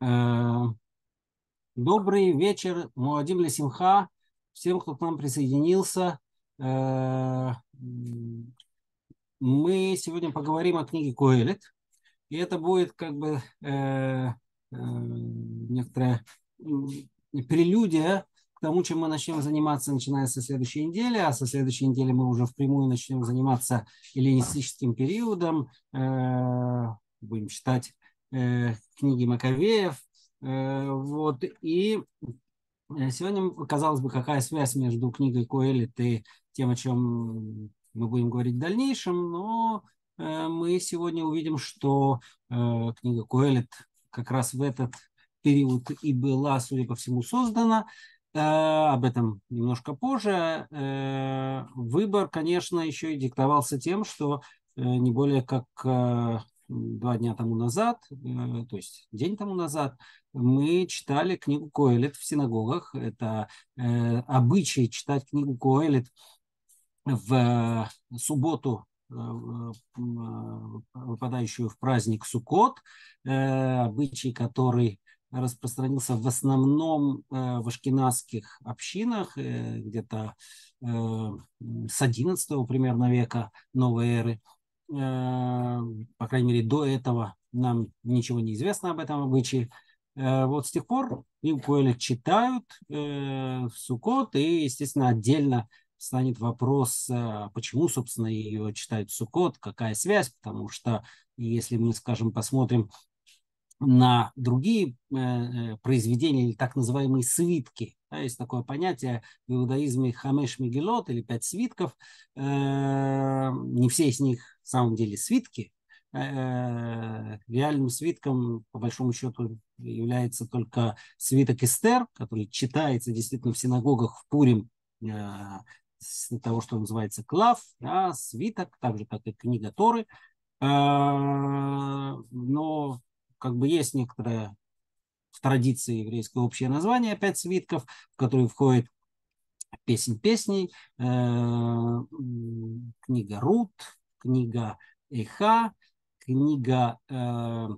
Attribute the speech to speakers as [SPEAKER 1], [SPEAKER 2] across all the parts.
[SPEAKER 1] Э, добрый вечер, Муадим Лесимха, всем, кто к нам присоединился. Э, мы сегодня поговорим о книге Коэлет, и это будет как бы э, некоторая прелюдия к тому, чем мы начнем заниматься, начиная со следующей недели, а со следующей недели мы уже впрямую начнем заниматься эллинистическим периодом, будем читать книги Маковеев. Э, вот. И э, сегодня, казалось бы, какая связь между книгой Коэлит и тем, о чем мы будем говорить в дальнейшем, но мы сегодня увидим, что книга Коэлит как раз в этот период и была, судя по всему, создана. Об этом немножко позже. Выбор, конечно, еще и диктовался тем, что не более как два дня тому назад, э, то есть день тому назад, мы читали книгу Коэлет в синагогах. Это э, обычай читать книгу Коэлет в э, субботу, выпадающую в праздник Суккот, обычай, который распространился в основном в ашкенадских общинах, где-то с 11 примерно века новой эры. Э, по крайней мере, до этого нам ничего не известно об этом обычае. Э, вот с тех пор книгу Коэля читают э, в Сукот, и, естественно, отдельно станет вопрос, почему, собственно, ее читают в Сукот, какая связь, потому что если мы, скажем, посмотрим на другие произведения или так называемые свитки да, есть такое понятие в иудаизме хамеш мигелот или пять свитков. Э, не все из них самом деле свитки. Э, реальным свитком, по большому счету, является только свиток Эстер, который читается действительно в синагогах в Пурим э, с того, что называется клав, да, свиток, так же, как и книга Торы. Но как бы есть некоторая в традиции еврейское общее название пять свитков, в которые входит песнь песней, э, книга Рут, книга Эха, книга э,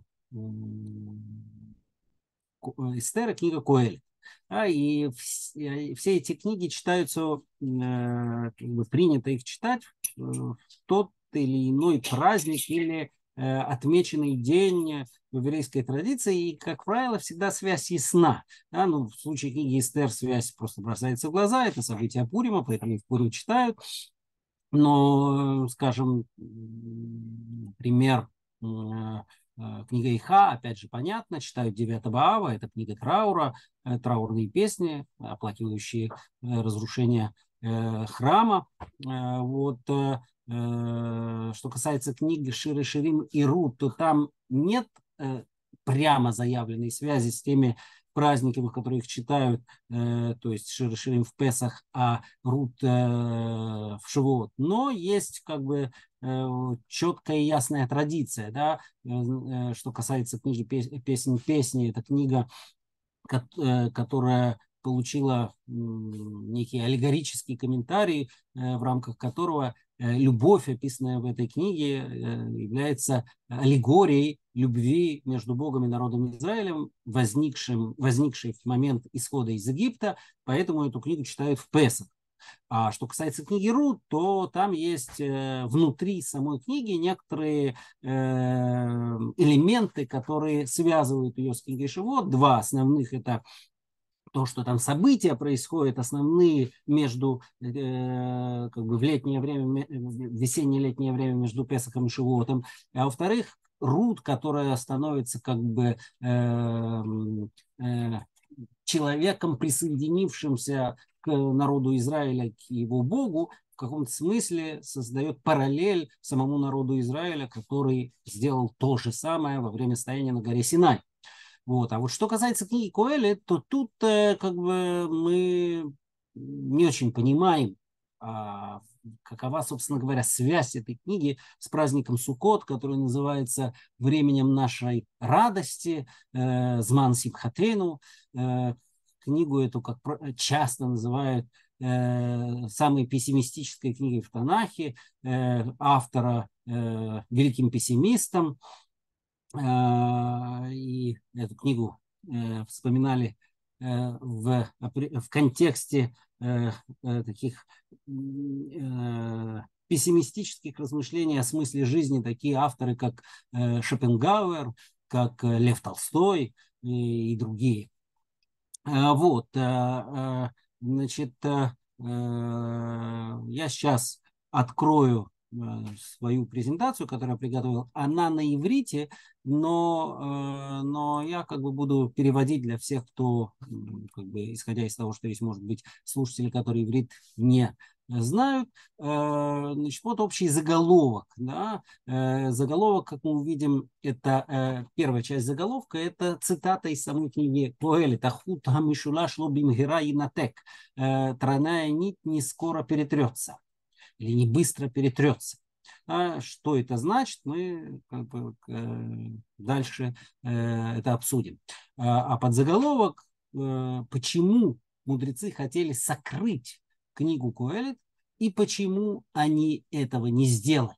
[SPEAKER 1] Эстера, книга Коэль. А, и все, все эти книги читаются, э, как бы принято их читать в тот или иной праздник или Э, отмеченный день в еврейской традиции, и, как правило, всегда связь ясна. Да? Ну, в случае книги Эстер связь просто бросается в глаза, это события Пурима, поэтому их Пурим читают. Но, скажем, пример э, э, книга Иха, опять же, понятно, читают 9 Ава, это книга траура, траурные песни, оплакивающие разрушение храма. Вот Э, что касается книги Ширы Ширим и Рут, то там нет э, прямо заявленной связи с теми праздниками, которые их читают, э, то есть Ширим в Песах, а Рут в Шивот. Но есть как бы четкая и ясная традиция, да, что касается книги «Песен песни». Это книга, которая получила некий аллегорический комментарий, в рамках которого Э, любовь, описанная в этой книге, э, является аллегорией любви между Богом и народом Израилем, возникшим, возникшей в момент исхода из Египта, поэтому эту книгу читают в Песах. А что касается книги Рут, то там есть э, внутри самой книги некоторые элементы, которые связывают ее с книгой Шивот. Два основных – это то, что там события происходят основные между, э, как бы в летнее время, в весеннее-летнее время между Песохом и Шивотом, а во-вторых, Рут, которая становится как бы э, э, человеком, присоединившимся к народу Израиля, к его Богу, в каком-то смысле создает параллель самому народу Израиля, который сделал то же самое во время стояния на горе Синай. Вот. А вот что касается книги Коэли, то тут э, как бы мы не очень понимаем, а, какова, собственно говоря, связь этой книги с праздником Суккот, который называется «Временем нашей радости», э, «Зман Симхатейну». Э, книгу эту, как часто называют, э, самой пессимистической книгой в Танахе, э, автора э, великим пессимистом. А, и эту книгу вспоминали в, в контексте таких пессимистических размышлений о смысле жизни такие авторы, как Шопенгауэр, как Лев Толстой и, и другие. Вот, значит, я сейчас открою свою презентацию, которую я приготовил, она на иврите, но, но я как бы буду переводить для всех, кто, как бы, исходя из того, что есть, может быть, слушатели, которые иврит не знают. Значит, вот общий заголовок. Да? Заголовок, как мы увидим, это первая часть заголовка, это цитата из самой книги Коэли. Тахут хамишулаш лобимгера и натек. Тройная нить не скоро перетрется или не быстро перетрется. А что это значит, мы как бы, э, дальше э, это обсудим. А, а под заголовок, э, почему мудрецы хотели сокрыть книгу Куэлит и почему они этого не сделали.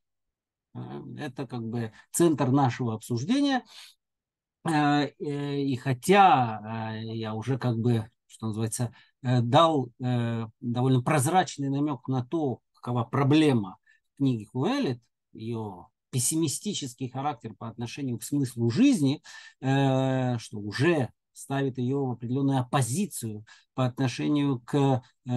[SPEAKER 1] Это как бы центр нашего обсуждения. И хотя я уже как бы, что называется, дал довольно прозрачный намек на то, какова проблема книги Хуэлит, ее пессимистический характер по отношению к смыслу жизни, э, что уже ставит ее в определенную оппозицию по отношению к, э,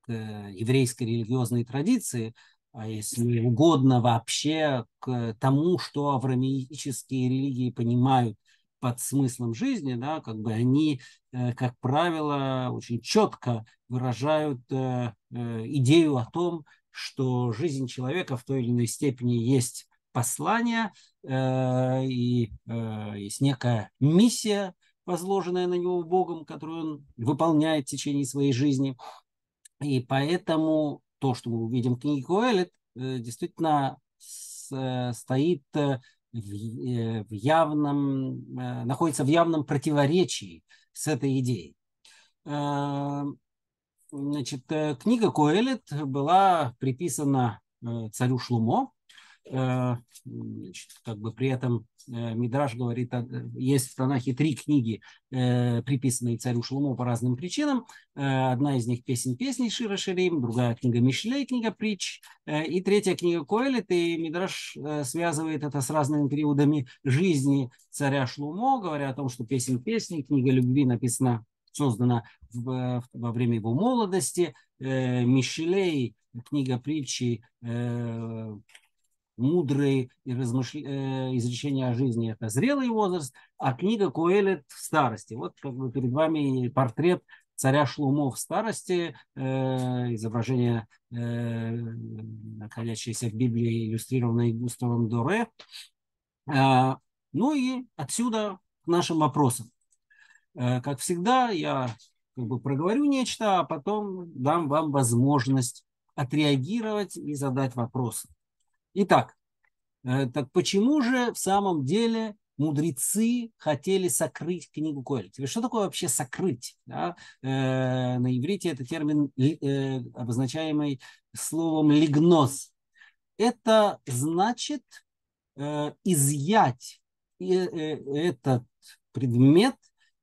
[SPEAKER 1] к еврейской религиозной традиции, а если угодно вообще к тому, что авраамические религии понимают под смыслом жизни, да, как бы они, э, как правило, очень четко выражают э, э, идею о том, что жизнь человека в той или иной степени есть послание и есть некая миссия, возложенная на него Богом, которую он выполняет в течение своей жизни. И поэтому то, что мы увидим в книге Коэлет, действительно стоит в, в явном, э, находится в явном противоречии с этой идеей. Э, значит, э, книга Коэлет была приписана царю Шлумо, Э, как бы при этом э, Мидраш говорит, э, есть в Танахе три книги, приписанные царю Шлуму по разным причинам. Одна из них «Песень песней» Шира Ширим, другая книга Мишлей, книга притч, и третья книга Коэлит, и Мидраш связывает это с разными периодами жизни царя Шлумо, говоря о том, что «Песень песней», книга любви написана создана во время его молодости, Мишелей, книга притчи мудрые размышл... Э, изречения о жизни – это зрелый возраст, а книга Куэлет в старости. Вот как бы перед вами портрет царя Шлумо в старости, э, изображение, э, находящееся в Библии, иллюстрированное Густавом Доре. Э, ну и отсюда к нашим вопросам. Э, как всегда, я как бы проговорю нечто, а потом дам вам возможность отреагировать и задать вопросы. Итак, э, так почему же в самом деле мудрецы хотели сокрыть книгу Коэль? Что такое вообще сокрыть? Да? Э, на иврите это термин, э, обозначаемый словом лигноз. Это значит изъять этот предмет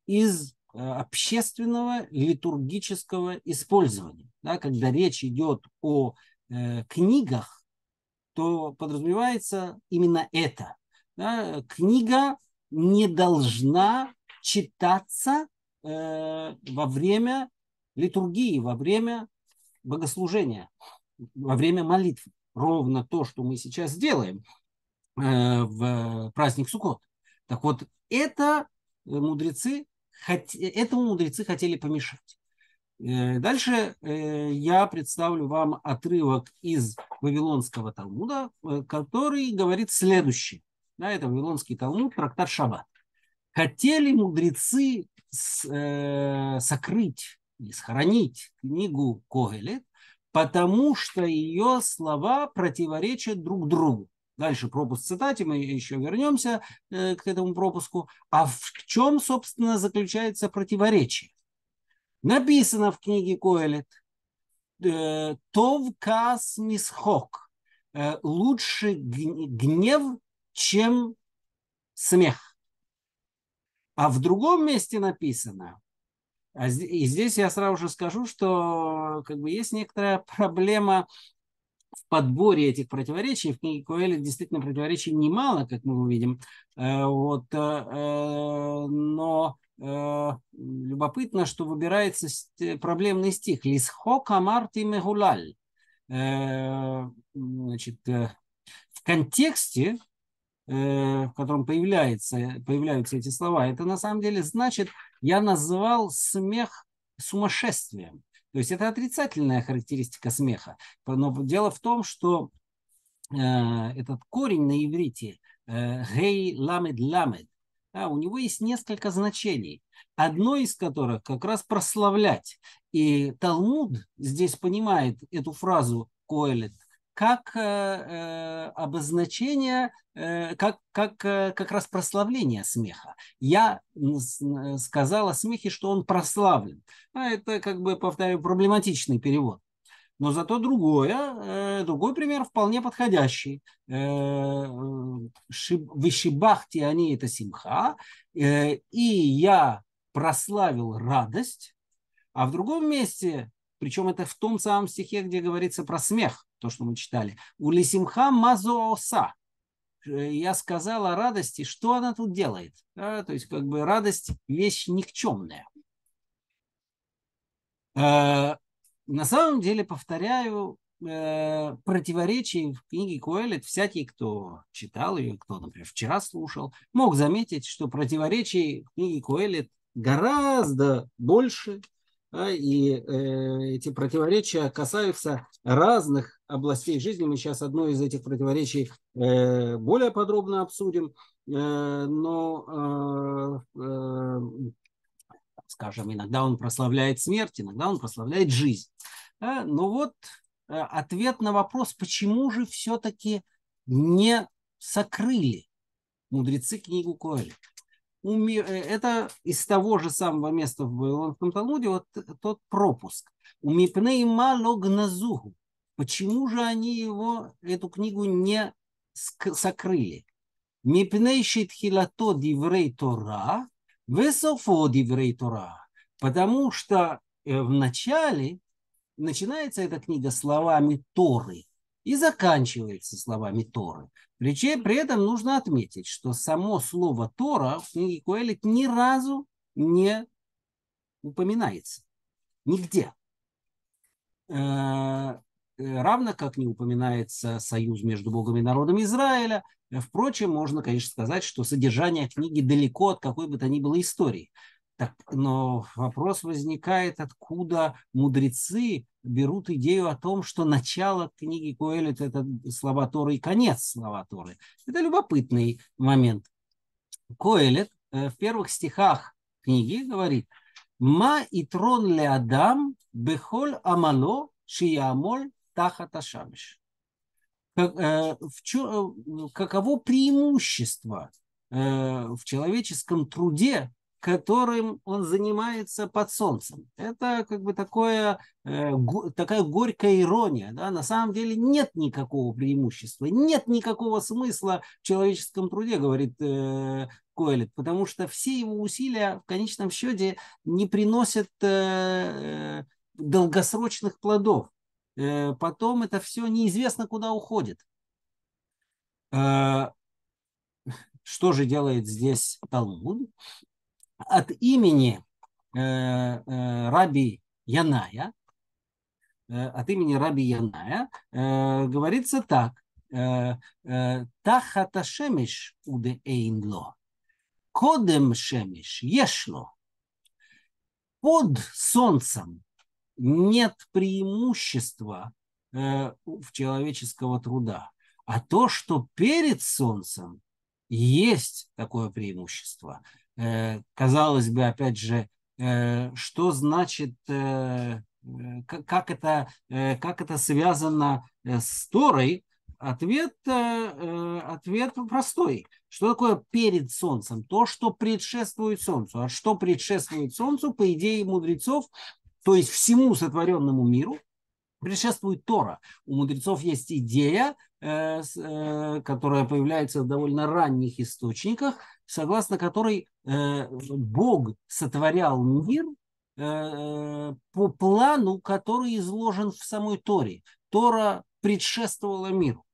[SPEAKER 1] из общественного литургического использования. Да? Когда речь идет о книгах, то подразумевается именно это. Да? Книга не должна читаться э, во время литургии, во время богослужения, во время молитвы. Ровно то, что мы сейчас делаем э, в праздник Суккот. Так вот, это мудрецы, этому мудрецы хотели помешать. Э, дальше э, я представлю вам отрывок из Вавилонского Талмуда, э, который говорит следующее. Да, это Вавилонский Талмуд, трактат Шаббат. Хотели мудрецы сокрыть и сохранить книгу Когелет, потому что ее слова противоречат друг другу. Дальше пропуск цитате, мы еще вернемся к этому пропуску. А в чем, собственно, заключается противоречие? Написано в книге Коэлет, э, Тов кас мисхок. Э, лучше гнев, чем смех. А в другом месте написано, а и здесь я сразу же скажу, что как бы есть некоторая проблема в подборе этих противоречий. В книге Коэля действительно противоречий немало, как мы увидим. Э, вот, но любопытно, что выбирается проблемный стих. Лисхок амарти мегулаль. Значит, в контексте, в котором появляется, появляются эти слова, это на самом деле значит, я называл смех сумасшествием. То есть это отрицательная характеристика смеха. Но дело в том, что э, этот корень на иврите э, гей ламед ламед, да, у него есть несколько значений. Одно из которых как раз прославлять. И Талмуд здесь понимает эту фразу Коэлет как э, э, обозначение, э, как, как, э, как раз прославление смеха. Я сказал о смехе, что он прославлен. А это, как бы, повторяю, проблематичный перевод. Но зато другое, э, другой пример вполне подходящий. Э, Вышибахти они это симха, э, и я прославил радость, а в другом месте, причем это в том самом стихе, где говорится про смех, то, что мы читали. У Лисимха Мазооса. Я сказал о радости, что она тут делает. Да, то есть, как бы радость вещь никчемная. Э, на самом деле, повторяю, э, противоречий в книге Коэлет всякий, кто читал ее, кто, например, вчера слушал, мог заметить, что противоречий в книге Коэлет гораздо больше, и э, эти противоречия касаются разных областей жизни. Мы сейчас одно из этих противоречий э, более подробно обсудим, э, но, э, э, скажем, иногда он прославляет смерть, иногда он прославляет жизнь. Но вот э, ответ на вопрос, почему же все-таки не сокрыли мудрецы книгу Коэля. Э, это из того же самого места в Вавилонском Талмуде, вот тот пропуск. У Мипней Малогназуху. Почему же они его, эту книгу не сокрыли? Мипней Шитхилато Диврей Тора, Весофо Диврей. Потому что э, в начале начинается эта книга словами Торы и заканчивается словами Торы. Причем при этом нужно отметить, что само слово Тора в книге Куэлит ни разу не упоминается. Нигде. Э, э, равно как не упоминается союз между Богом и народом Израиля. Впрочем, можно, конечно, сказать, что содержание книги далеко от какой бы то ни было истории. Так, но вопрос возникает, откуда мудрецы берут идею о том, что начало книги Коэлит – это слова Торы и конец слова Торы. Это любопытный момент. Коэлит э, в первых стихах книги говорит «Ма и трон ле адам бехоль амало шиямоль тахата шамиш». Э, каково преимущество э, в человеческом труде которым он занимается под солнцем. Это как бы такое, э, такая горькая ирония. Да? На самом деле нет никакого преимущества, нет никакого смысла в человеческом труде, говорит э, Коэлит, потому что все его усилия в конечном счете не приносят э, долгосрочных плодов. Э, потом это все неизвестно куда уходит. Э, что же делает здесь Талмуд? от имени э, Раби Яная, от имени Раби Яная, говорится так. Тахата шемиш уде эйнло. Кодем шемиш ешло. Под солнцем нет преимущества э, в человеческого труда. А то, что перед солнцем есть такое преимущество – Э, казалось бы, опять же, э, что значит, э, как это, как это связано с Торой, Ответ, ответ простой. Что такое перед Солнцем? То, что предшествует Солнцу. А что предшествует Солнцу, по идее мудрецов, то есть всему сотворенному миру, предшествует Тора. У мудрецов есть идея, которая появляется в довольно ранних источниках, согласно которой Бог сотворял мир по плану, который изложен в самой Торе. Тора предшествовала миру.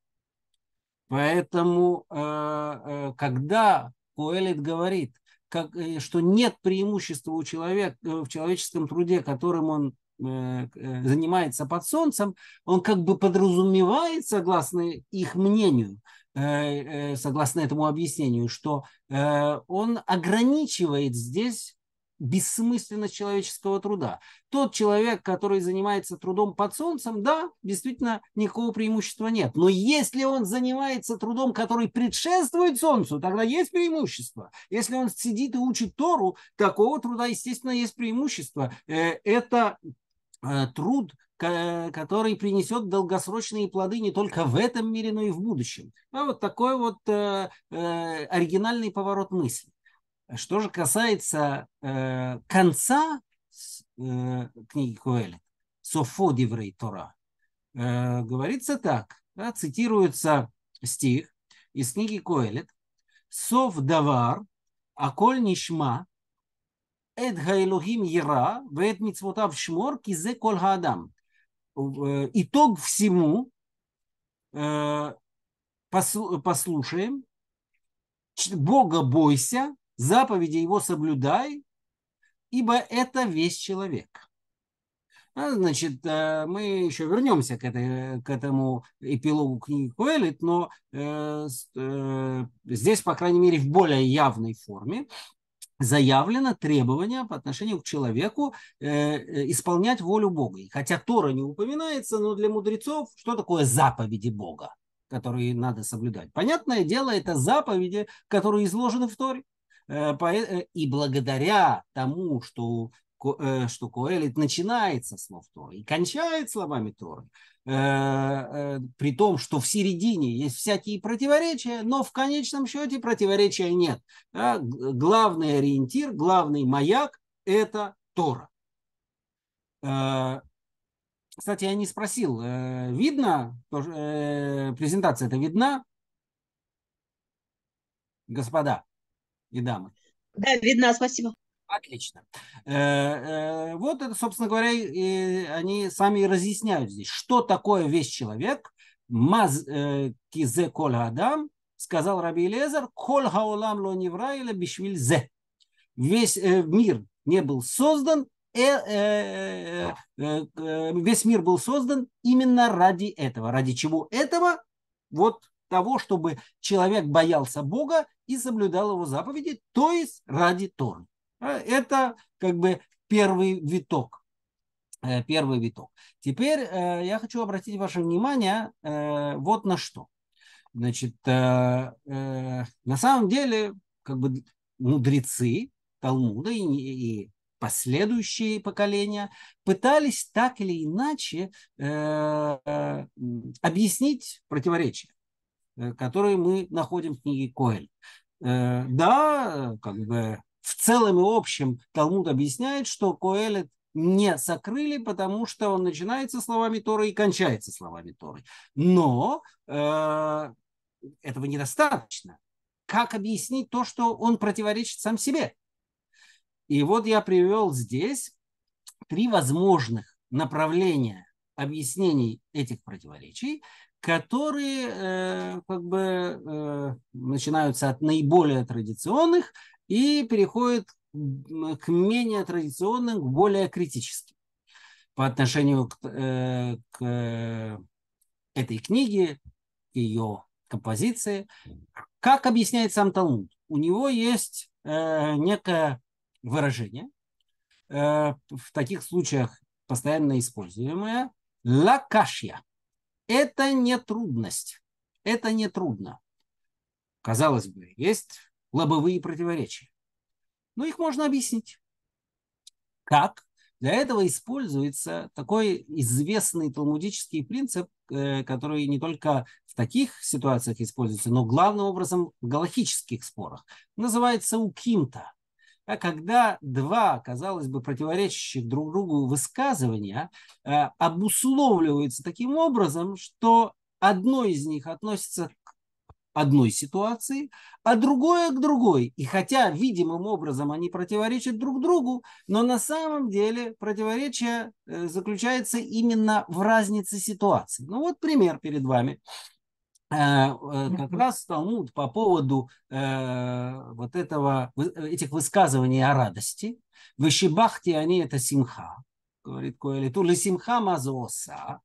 [SPEAKER 1] Поэтому, когда Куэлит говорит, как, что нет преимущества у человека в человеческом труде, которым он Э, э, занимается под солнцем, он как бы подразумевает, согласно их мнению, э, согласно этому объяснению, что он ограничивает здесь бессмысленность человеческого труда. Тот человек, который занимается трудом под солнцем, да, действительно, никакого преимущества нет. Но если он занимается трудом, который предшествует солнцу, тогда есть преимущество. Если он сидит и учит Тору, такого труда, естественно, есть преимущество. Это Э, труд, который принесет долгосрочные плоды не только в этом мире, но и в будущем. А вот такой вот э, э, оригинальный поворот мысли. Что же касается э, конца э, книги Куэля, Софо Диврей Тора, э, говорится так, да, цитируется стих из книги Куэлет, Соф давар, аколь нишма, эд гаэлухим ера, Вед митцвотав шмор, кизе коль адам. Э, итог всему э, послушаем, Бога бойся, заповеди его соблюдай, ибо это весь человек. А, значит, мы еще вернемся к, этой, к этому эпилогу книги Куэлит, но э, э, здесь, по крайней мере, в более явной форме заявлено требование по отношению к человеку э, э, исполнять волю Бога. И хотя Тора не упоминается, но для мудрецов что такое заповеди Бога, которые надо соблюдать? Понятное дело, это заповеди, которые изложены в Торе. Э, э и благодаря тому, что Э, что Коэлит начинается слов Торы и кончает словами Торы, при том, что в середине есть всякие противоречия, но в конечном счете противоречия нет. Главный ориентир, главный маяк – это Тора. Кстати, я не спросил, видно, презентация это видна, господа и дамы?
[SPEAKER 2] Да, видно, спасибо.
[SPEAKER 1] Отлично. Э, э, вот это, собственно говоря, они сами разъясняют здесь, что такое весь человек. Маз э, кизе коль адам, сказал Раби Лезер, коль хаолам ло невра или бишвиль зе. Весь мир не был создан, весь мир был создан именно ради этого. Ради чего этого? Вот того, чтобы человек боялся Бога и соблюдал его заповеди, то есть ради Торы. А, это как бы первый виток. Э, первый виток. Теперь э, я хочу обратить ваше внимание э, вот на что. Значит, на самом деле, как бы мудрецы Талмуда и, и последующие поколения пытались так или иначе объяснить противоречия, которые мы находим в книге Коэль. Да, как бы в целом и общем Талмуд объясняет, что Коэлет не сокрыли, потому что он начинается словами Торы и кончается словами Торы. Но э, этого недостаточно. Как объяснить то, что он противоречит сам себе? И вот я привел здесь три возможных направления объяснений этих противоречий, которые э, как бы э, начинаются от наиболее традиционных и переходит к менее традиционным, к более критическим по отношению к, э, к этой книге, ее композиции. Как объясняет сам Талмуд? У него есть э, некое выражение, э, в таких случаях постоянно используемое, лакашья. Это не трудность, это не трудно. Казалось бы, есть лобовые противоречия. Но их можно объяснить. Как? Для этого используется такой известный талмудический принцип, э, который не только в таких ситуациях используется, но главным образом в галактических спорах. Называется укимта. А когда два, казалось бы, противоречащих друг другу высказывания э, обусловливаются таким образом, что одно из них относится к одной ситуации, а другое к другой. И хотя видимым образом они противоречат друг другу, но на самом деле противоречие э, заключается именно в разнице ситуаций. Ну вот пример перед вами. Э, э, как раз Талмуд по поводу вот этого, этих высказываний о радости. Вышибахте они это симха, говорит Коэлиту, ли симха мазоса.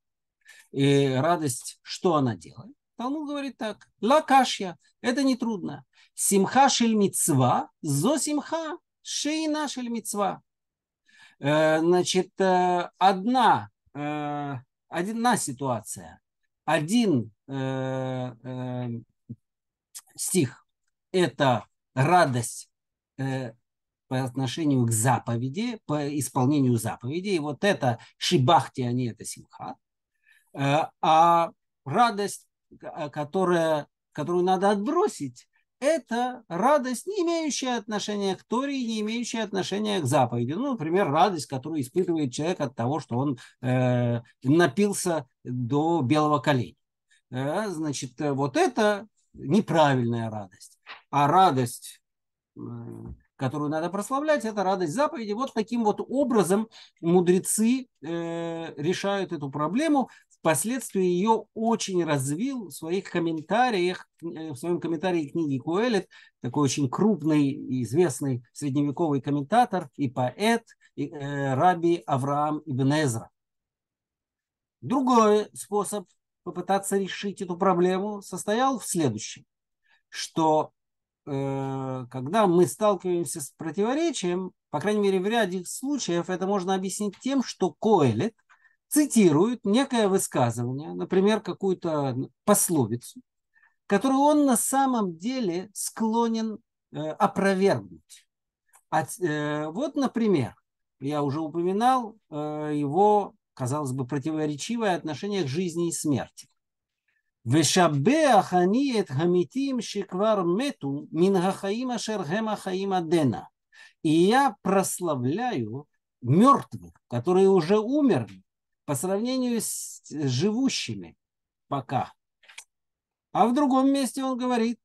[SPEAKER 1] И радость, что она делает? Талмуд говорит так. Лакашья. Это не трудно. Симха шель мицва. Зо симха шейна шель мицва. Э, значит, э, одна, э, одна ситуация. Один стих – это радость по отношению к заповеди, по исполнению заповеди. И вот это шибахти, они это симха. А радость а, которая, которую надо отбросить, это радость, не имеющая отношения к Торе, не имеющая отношения к заповеди. Ну, например, радость, которую испытывает человек от того, что он э, напился до белого коленя. Э, значит, вот это неправильная радость. А радость э, которую надо прославлять, это радость заповеди. Вот таким вот образом мудрецы э, решают эту проблему. Впоследствии ее очень развил в своих комментариях, э, в своем комментарии книги Куэлет, такой очень крупный и известный средневековый комментатор и поэт и, э, Раби Авраам Ибн Эзра. Другой способ попытаться решить эту проблему состоял в следующем, что Э, когда мы сталкиваемся с противоречием, по крайней мере в ряде случаев это можно объяснить тем, что Коэлет цитирует некое высказывание, например, какую-то пословицу, которую он на самом деле склонен э, опровергнуть. Э, вот, например, я уже упоминал его, казалось бы, противоречивое отношение к жизни и смерти. Вешабеах они эт хамитим шиквар мету мин дена. И я прославляю мертвых, которые уже умерли, по сравнению с живущими пока. А в другом месте он говорит,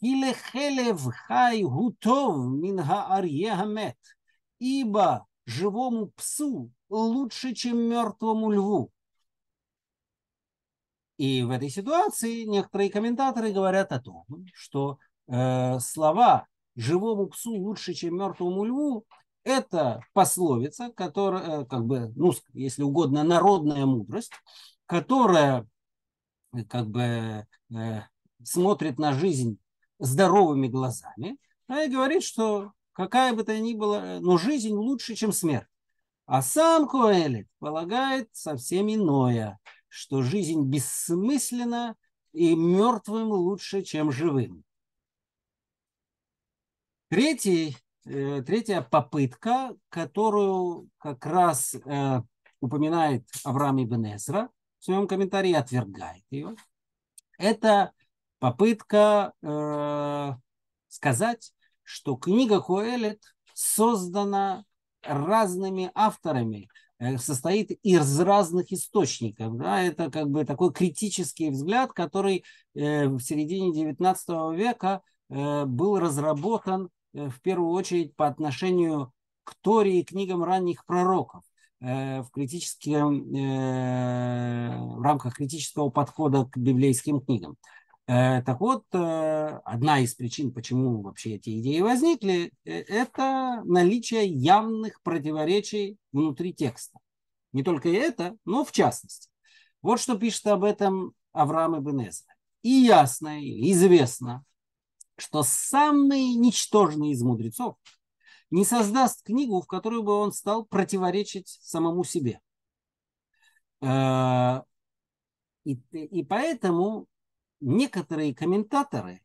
[SPEAKER 1] или хелев хай гутов минга ибо живому псу лучше, чем мертвому льву. И в этой ситуации некоторые комментаторы говорят о том, что э, слова живому псу лучше, чем мертвому льву, это пословица, которая, э, как бы, ну, если угодно, народная мудрость, которая как бы э, смотрит на жизнь здоровыми глазами, а и говорит, что какая бы то ни была, но жизнь лучше, чем смерть. А сам Коэлит полагает совсем иное – что жизнь бессмысленна и мертвым лучше, чем живым. Третий, э, третья попытка, которую как раз э, упоминает Авраам Ибн Эзра в своем комментарии, отвергает ее, это попытка э, сказать, что книга Хуэлет создана разными авторами, Э, состоит из разных источников. Да? Это как бы такой критический взгляд, который э, в середине XIX века э, был разработан в первую очередь по отношению к Торе и книгам ранних пророков в, критическом, в рамках критического подхода к библейским книгам. Так вот, одна из причин, почему вообще эти идеи возникли, это наличие явных противоречий внутри текста. Не только это, но в частности. Вот что пишет об этом Авраам Эзра. И ясно, и известно, что самый ничтожный из мудрецов не создаст книгу, в которую бы он стал противоречить самому себе. Э, и, и поэтому некоторые комментаторы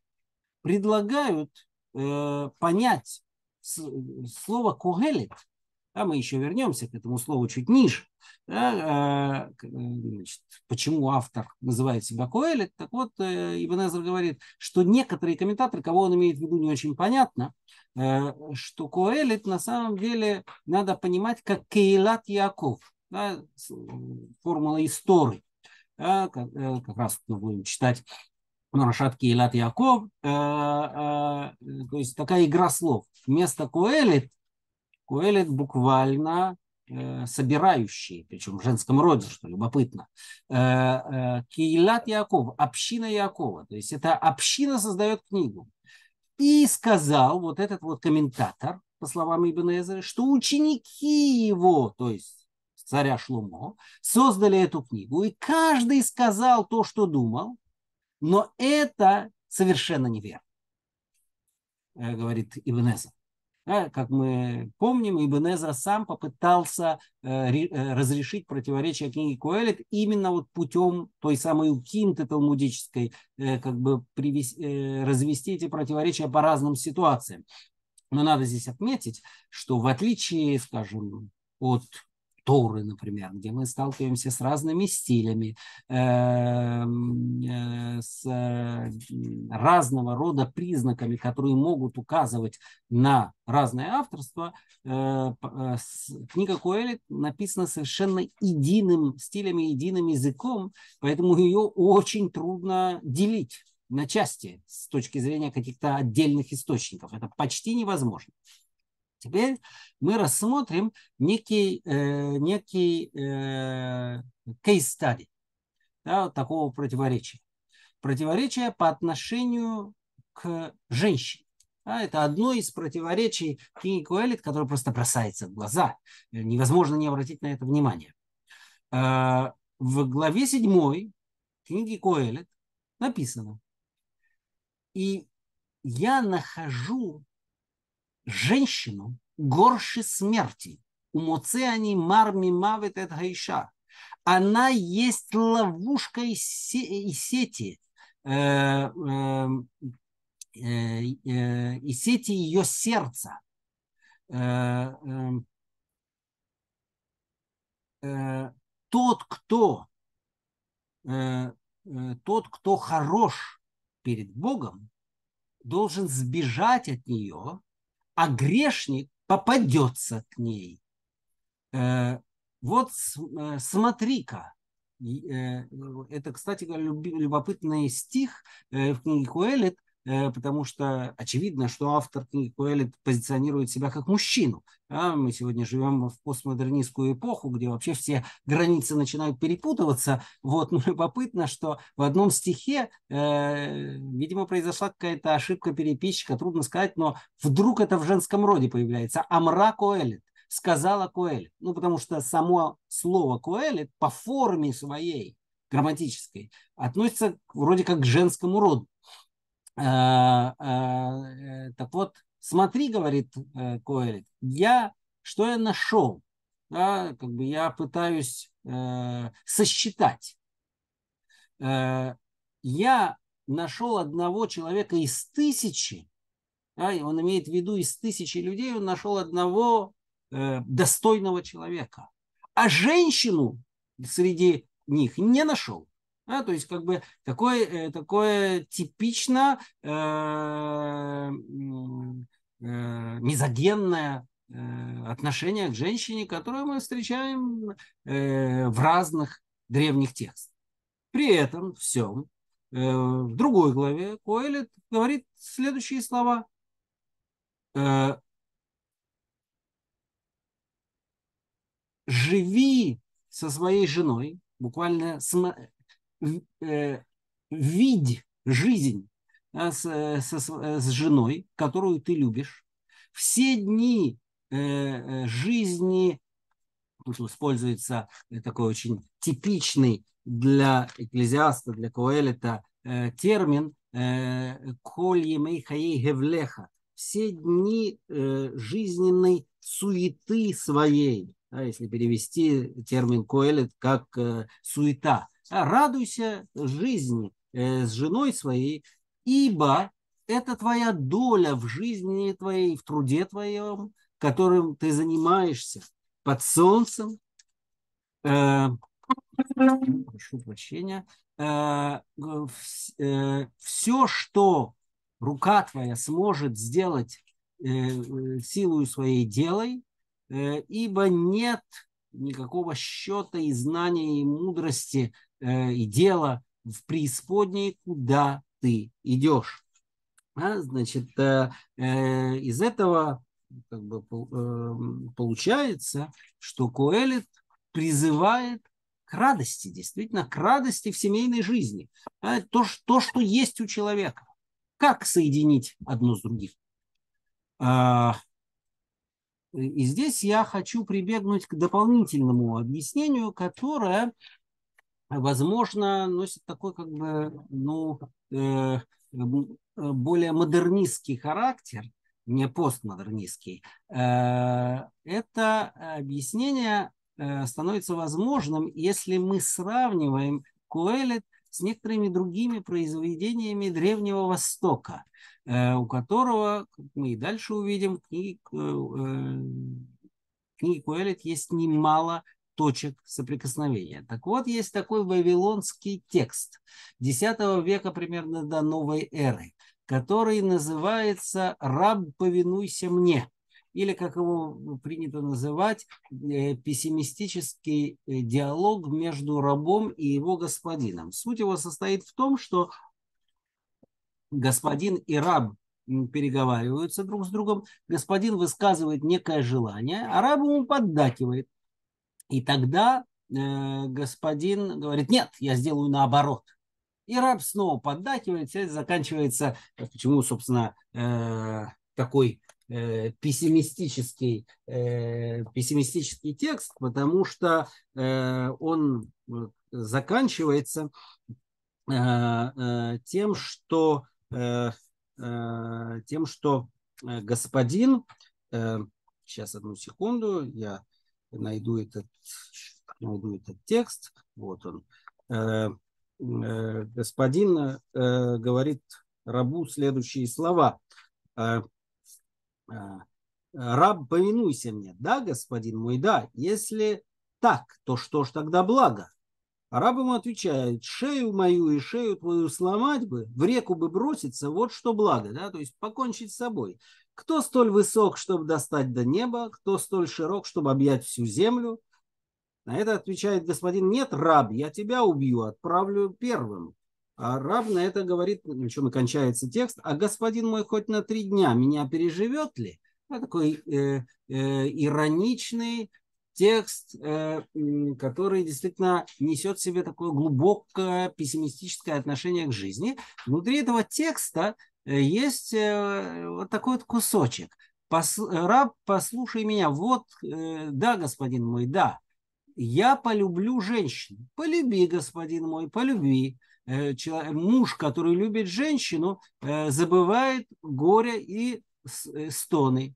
[SPEAKER 1] предлагают э, понять слово «когелит» а мы еще вернемся к этому слову чуть ниже, да, э, значит, почему автор называет себя Коэлит, так вот, э, Ибн Эзер говорит, что некоторые комментаторы, кого он имеет в виду, не очень понятно, э, что Коэлит на самом деле надо понимать как Кейлат Яков, да, формула истории. Как, как раз мы будем читать Нурашат Кейлат Яков, то есть такая игра слов. Вместо Куэлит, Куэлит буквально собирающие, причем в женском роде, что любопытно. Кейлат Яков, община Якова, то есть это община создает книгу. И сказал вот этот вот комментатор, по словам Ибн что ученики его, то есть царя Шлумо, создали эту книгу, и каждый сказал то, что думал, но это совершенно неверно, э, говорит Ибн Как мы помним, Ибн сам попытался э, э, разрешить противоречие книги Куэлет именно вот путем той самой укинты талмудической, как бы привести, развести эти противоречия по разным ситуациям. Но надо здесь отметить, что в отличие, скажем, от Торы, например, где мы сталкиваемся с разными стилями, эм, э, с разного рода признаками, которые могут указывать на разное авторство, э, э, книга Коэлит написана совершенно единым стилем и единым языком, поэтому ее очень трудно делить на части с точки зрения каких-то отдельных источников. Это почти невозможно. Теперь мы рассмотрим некий, э, некий э, case study да, такого противоречия. Противоречие по отношению к женщине. Да, это одно из противоречий книги Куэлит, которое просто бросается в глаза. Невозможно не обратить на это внимание. Э, в главе 7 книги Куэлит написано, и я нахожу женщину горше смерти. У Моцеани марми мавит эт гайша. Она есть ловушка и сети, э, э, э, и сети ее сердца. Тот, кто тот, кто хорош перед Богом, должен сбежать от нее а грешник попадется к ней. Э, вот э, смотри-ка, э, это, кстати говоря, любопытный стих в книге Куэлит, потому что очевидно, что автор книги Куэлит позиционирует себя как мужчину. Да? Мы сегодня живем в постмодернистскую эпоху, где вообще все границы начинают перепутываться. Вот, но любопытно, что в одном стихе, э, видимо, произошла какая-то ошибка переписчика, трудно сказать, но вдруг это в женском роде появляется. Амра Куэлит сказала Куэлит. Ну, потому что само слово Куэлит по форме своей грамматической относится вроде как к женскому роду. Э, э, так вот, смотри, говорит э, Коэлит, я, что я нашел? Да, как бы я пытаюсь э, сосчитать. Э, я нашел одного человека из тысячи, да, и он имеет в виду из тысячи людей, он нашел одного э, достойного человека. А женщину среди них не нашел. Да, то есть как бы такое, э, такое типично э, э, мизогенное э, отношение к женщине, которое мы встречаем э, в разных древних текстах. При этом всем э, в другой главе Коэлит говорит следующие слова. Э, живи со своей женой, буквально э, видь жизнь да, с, с, с женой, которую ты любишь, все дни э, э жизни, используется такой очень типичный для экклезиаста, для Коэлета э, термин э, «коль емей гевлеха» все дни э, жизненной суеты своей, да, если перевести термин Коэлет как э, суета, радуйся жизни э, с женой своей, ибо это твоя доля в жизни твоей, в труде твоем, которым ты занимаешься под солнцем. Э, прошу прощения. Э, все, что рука твоя сможет сделать силою своей делай, ибо нет никакого счета и знания и мудрости и дело в преисподней, куда ты идешь. А, значит, э, э, из этого как бы, э, получается, что Коэлит призывает к радости, действительно, к радости в семейной жизни. А, то, то, что есть у человека. Как соединить одно с другим? А, и здесь я хочу прибегнуть к дополнительному объяснению, которое, возможно, носит такой как бы, ну, э, более модернистский характер, не постмодернистский. Э, это объяснение э, становится возможным, если мы сравниваем Куэлет с некоторыми другими произведениями Древнего Востока, э, у которого, как мы и дальше увидим, книги, книги Куэлет есть немало точек соприкосновения. Так вот, есть такой вавилонский текст X века примерно до новой эры, который называется «Раб, повинуйся мне» или, как его принято называть, э, пессимистический э, диалог между рабом и его господином. Суть его состоит в том, что господин и раб переговариваются друг с другом, господин высказывает некое желание, а раб ему поддакивает. И тогда э, господин говорит, нет, я сделаю наоборот. И раб снова поддакивает, это заканчивается, почему, собственно, э, такой э, пессимистический, э, пессимистический текст, потому что э, он заканчивается э, э, тем, что, э, э, тем, что э, господин, э, сейчас одну секунду, я найду этот, найду этот текст, вот он, э, Э, господин э, говорит рабу следующие слова. Раб, повинуйся мне. Да, господин мой, да. Если так, то что ж тогда благо? А раб ему отвечает, шею мою и шею твою сломать бы, в реку бы броситься, вот что благо, да, то есть покончить с собой. Кто столь высок, чтобы достать до неба, кто столь широк, чтобы объять всю землю, на это отвечает господин, нет, раб, я тебя убью, отправлю первым. А раб на это говорит, на чем и кончается текст, а господин мой хоть на три дня меня переживет ли? Это такой э, э, ироничный текст, э, который действительно несет в себе такое глубокое пессимистическое отношение к жизни. Внутри этого текста есть э, вот такой вот кусочек. Пос, раб, послушай меня, вот, э, да, господин мой, да, я полюблю женщину. Полюби, господин мой, полюби. Э, муж, который любит женщину, э, забывает горе и э, стоны.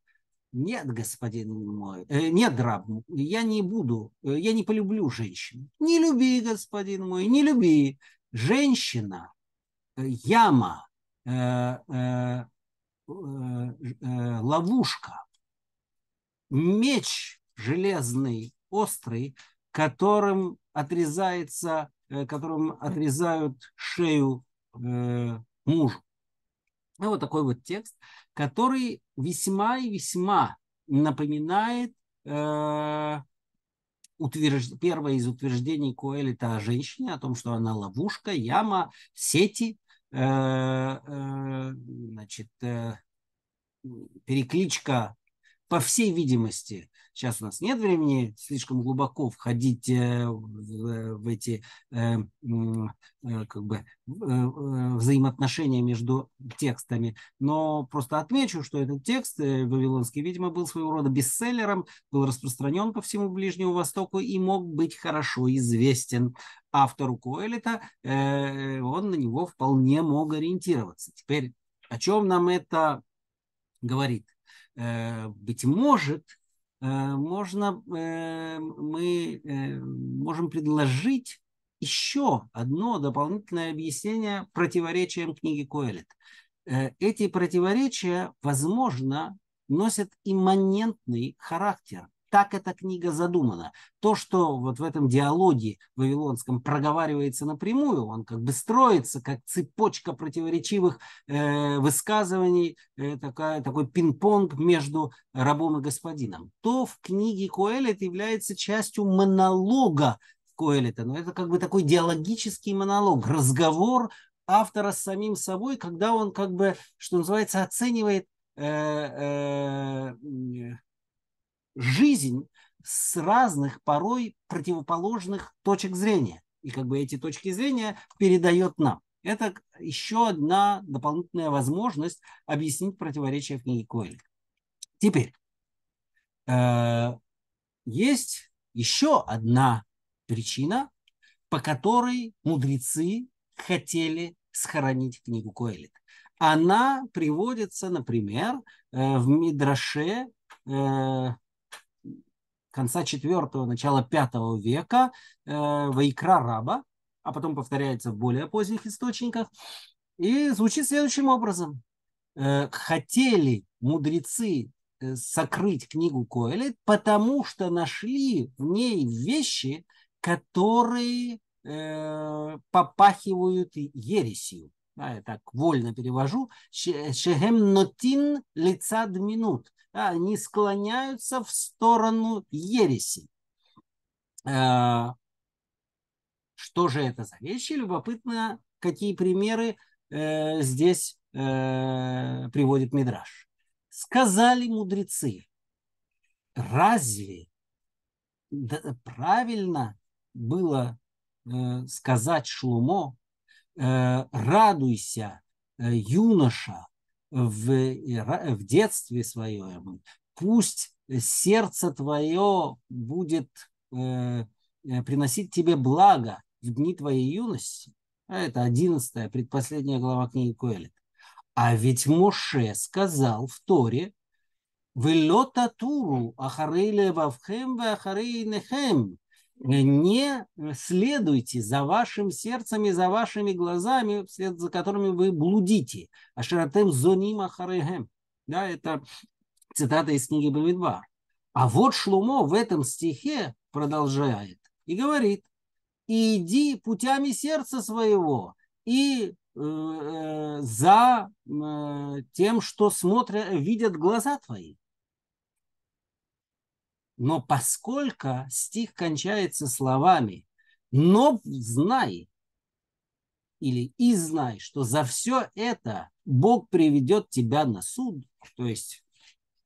[SPEAKER 1] Нет, господин мой, нет, раб, я не буду, я не полюблю женщину. Не люби, господин мой, не люби. Женщина, яма, ловушка, меч железный, острый, которым отрезается, э, которым отрезают шею э, мужу. И вот такой вот текст, который весьма и весьма напоминает э, утвержд... первое из утверждений Коэлита о женщине, о том, что она ловушка, яма, сети, э, э, значит, э, перекличка, по всей видимости, Сейчас у нас нет времени слишком глубоко входить э, в, эти э, э, как бы, взаимоотношения между текстами, но просто отмечу, что этот текст вавилонский, видимо, был своего рода бестселлером, был распространен по всему Ближнему Востоку и мог быть хорошо известен автору Коэлита, он на него вполне мог ориентироваться. Теперь, о чем нам это говорит? Быть может, Э, можно, э, мы э, можем предложить еще одно дополнительное объяснение противоречиям книги Коэлет. Эти противоречия, возможно, носят имманентный характер так эта книга задумана. То, что вот в этом диалоге вавилонском проговаривается напрямую, он как бы строится, как цепочка противоречивых э, высказываний, э, такая, такой пинг-понг между рабом и господином. То в книге Коэлет является частью монолога Коэлита, но это как бы такой диалогический монолог, разговор автора с самим собой, когда он как бы, что называется, оценивает э, э, жизнь с разных, порой противоположных точек зрения. И как бы эти точки зрения передает нам. Это еще одна дополнительная возможность объяснить противоречия в книге Коэльта. Теперь, э, есть еще одна причина, по которой мудрецы хотели сохранить книгу Коэлит. Она приводится, например, э, в Мидраше э, конца IV, начала V века э, Вайкра Раба, а потом повторяется в более поздних источниках, и звучит следующим образом. Хотели мудрецы сокрыть книгу Коэлит, потому что нашли в ней вещи, которые э, попахивают ересью. Да, я так вольно перевожу. Шехем нотин лица минут. Да, они склоняются в сторону ереси. Э, что же это за вещи? Любопытно, какие примеры э, здесь э, приводит Мидраш. Сказали мудрецы, разве правильно было э, сказать Шлумо, радуйся, э, юноша, в, в детстве своем, пусть сердце твое будет приносить тебе благо в дни твоей юности. А это одиннадцатая, предпоследняя глава книги Куэлит. А ведь Моше сказал в Торе, «Велота туру ахарей левавхем ве ахарей нехем» не следуйте за вашим сердцем и за вашими глазами, вслед за которыми вы блудите. Аширатем зоним ахарегем. Да, это цитата из книги Бамидбар. А вот Шлумо в этом стихе продолжает и говорит, иди путями сердца своего и э, э за э, тем, что смотрят, видят глаза твои. Но поскольку стих кончается словами «но знай» или «и знай», что за все это Бог приведет тебя на суд, то есть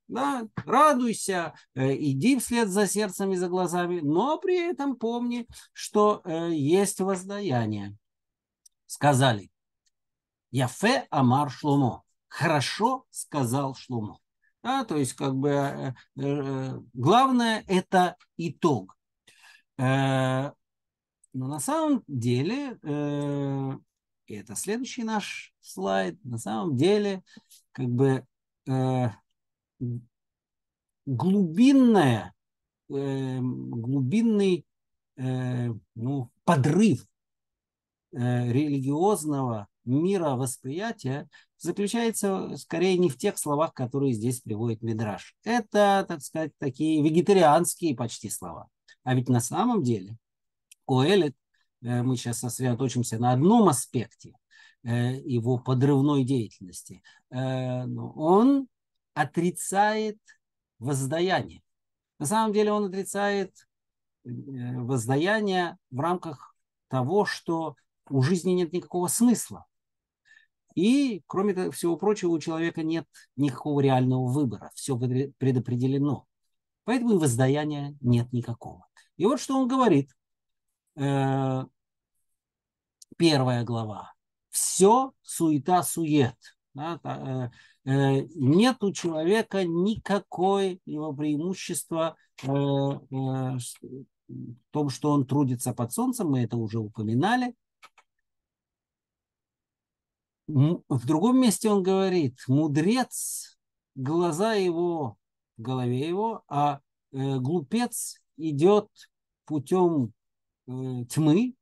[SPEAKER 1] да, радуйся, э, иди вслед за сердцем и за глазами, но при этом помни, что э, есть воздаяние. Сказали, Яфе Амар Шлумо. Хорошо сказал Шлумо. Да, то есть как бы э, э, главное это итог. Э, но на самом деле, и это следующий наш слайд, на самом деле как бы глубинная, глубинный ну, подрыв религиозного мира восприятия заключается скорее не в тех словах, которые здесь приводит Мидраш. Это, так сказать, такие вегетарианские почти слова. А ведь на самом деле Коэлет, э, мы сейчас сосредоточимся на одном аспекте э, его подрывной деятельности, э, он отрицает воздаяние. На самом деле он отрицает воздаяние в рамках того, что у жизни нет никакого смысла. И, кроме всего прочего, у человека нет никакого реального выбора. Все предопределено. Поэтому и воздаяния нет никакого. И вот что он говорит. Э, первая глава. Все суета-сует. Э, э, нет у человека никакой его преимущества в том, что он трудится под солнцем. Мы это уже упоминали. В другом месте он говорит, мудрец, глаза его в голове его, а э, глупец идет путем э, тьмы.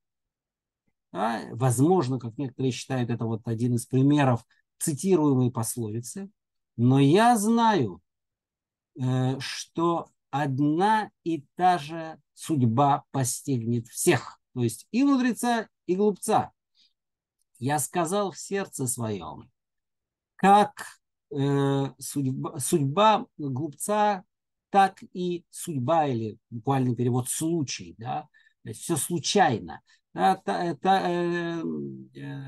[SPEAKER 1] Да? Возможно, как некоторые считают, это вот один из примеров цитируемой пословицы. Но я знаю, э, что одна и та же судьба постигнет всех. То есть и мудреца, и глупца я сказал в сердце своем, как э, судьба, судьба глупца, так и судьба, или буквальный перевод случай, да, То есть все случайно. Это, это, э, э,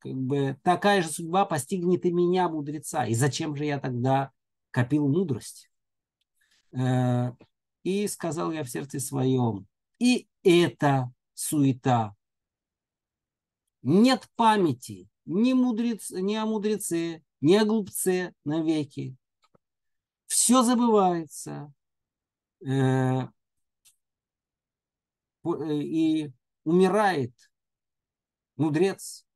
[SPEAKER 1] как бы такая же судьба постигнет и меня, мудреца. И зачем же я тогда копил мудрость? Э, и сказал я в сердце своем, и это суета. Нет памяти ни, мудрец, ни о мудреце, ни о глупце навеки. Все забывается. Э, э, и умирает мудрец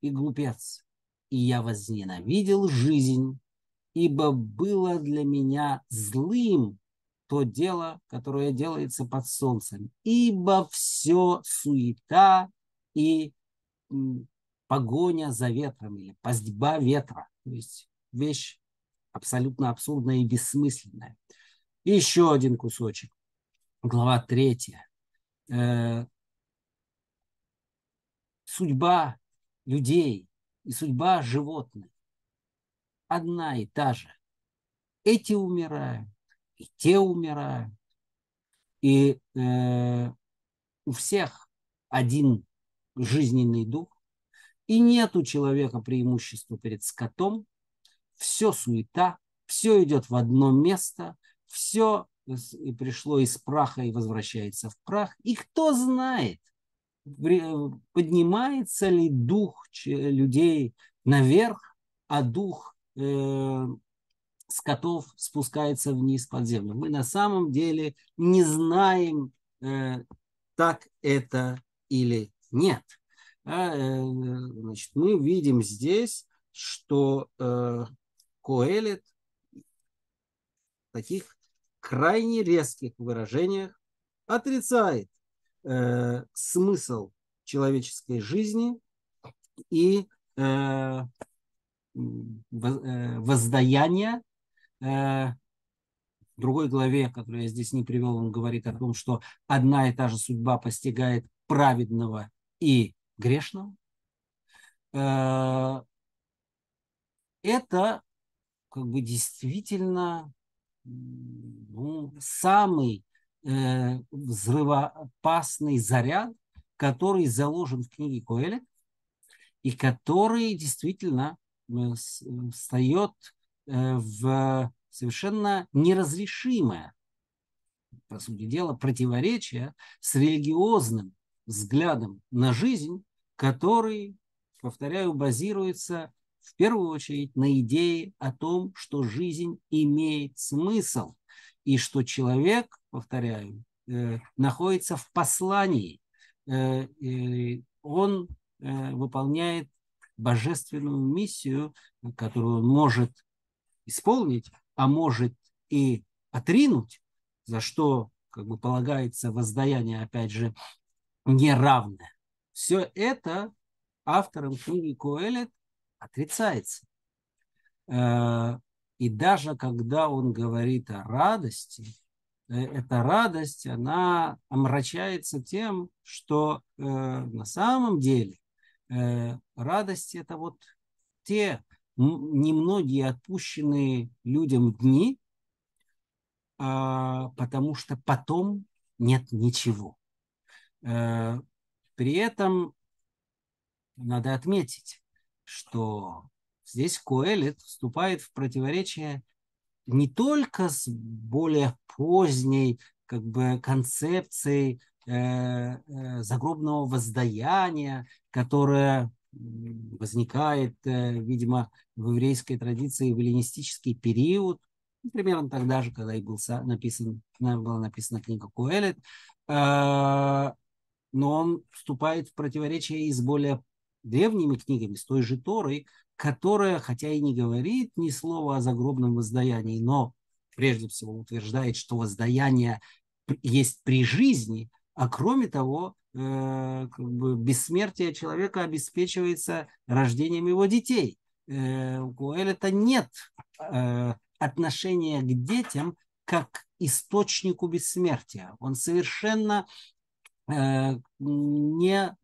[SPEAKER 1] и глупец. И я возненавидел жизнь, ибо было для меня злым то дело, которое делается под солнцем, ибо все суета и погоня за ветром или пастьба ветра. То есть вещь абсолютно абсурдная и бессмысленная. И еще один кусочек. Глава третья. Э, судьба людей и судьба животных одна и та же. Эти умирают, и те умирают. И э, у всех один жизненный дух, и нет у человека преимущества перед скотом. Все суета, все идет в одно место, все пришло из праха и возвращается в прах. И кто знает, поднимается ли дух людей наверх, а дух э, скотов спускается вниз под землю. Мы на самом деле не знаем, э, так это или нет. А, э, значит, мы видим здесь, что э, Коэлет в таких крайне резких выражениях отрицает э, смысл человеческой жизни и э, э воздаяние. Э, в другой главе, которую я здесь не привел, он говорит о том, что одна и та же судьба постигает праведного и грешного. Э, это как бы действительно ну, самый э, взрывоопасный заряд, который заложен в книге Коэля, и который действительно э, встает в совершенно неразрешимое, по сути дела, противоречие с религиозным взглядом на жизнь, который, повторяю, базируется в первую очередь на идее о том, что жизнь имеет смысл и что человек, повторяю, э, находится в послании. Э, он э, выполняет божественную миссию, которую он может исполнить, а может и отринуть, за что как бы полагается воздаяние, опять же, неравное. Все это автором книги Коэлет отрицается. Э, и даже когда он говорит о радости, э, эта радость, она омрачается тем, что э, на самом деле радость это вот те немногие отпущенные людям дни, а, потому что потом нет ничего. При этом надо отметить, что здесь Коэлит вступает в противоречие не только с более поздней как бы, концепцией э, э, загробного воздаяния, которая возникает, э, видимо, в еврейской традиции в эллинистический период, примерно тогда же, когда и был написан, была написана книга Куэлет, э, но он вступает в противоречие и с более древними книгами, с той же Торой, которая, хотя и не говорит ни слова о загробном воздаянии, но прежде всего утверждает, что воздаяние есть при жизни, а кроме того, э, как бы бессмертие человека обеспечивается рождением его детей. Э, у Элита нет э, отношения к детям как источнику бессмертия. Он совершенно не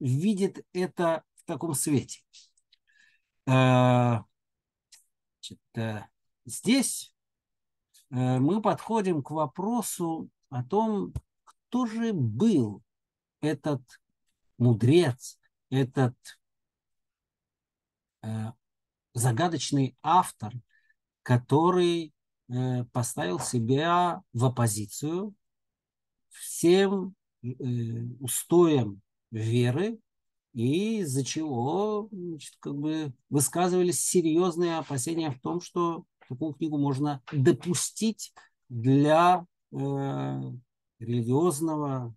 [SPEAKER 1] видит это таком свете. Э, значит, э, здесь э, мы подходим к вопросу о том, кто же был этот мудрец, этот э, загадочный автор, который э, поставил себя в оппозицию всем э, устоям веры, и из-за чего значит, как бы высказывались серьезные опасения в том, что такую книгу можно допустить для э, религиозного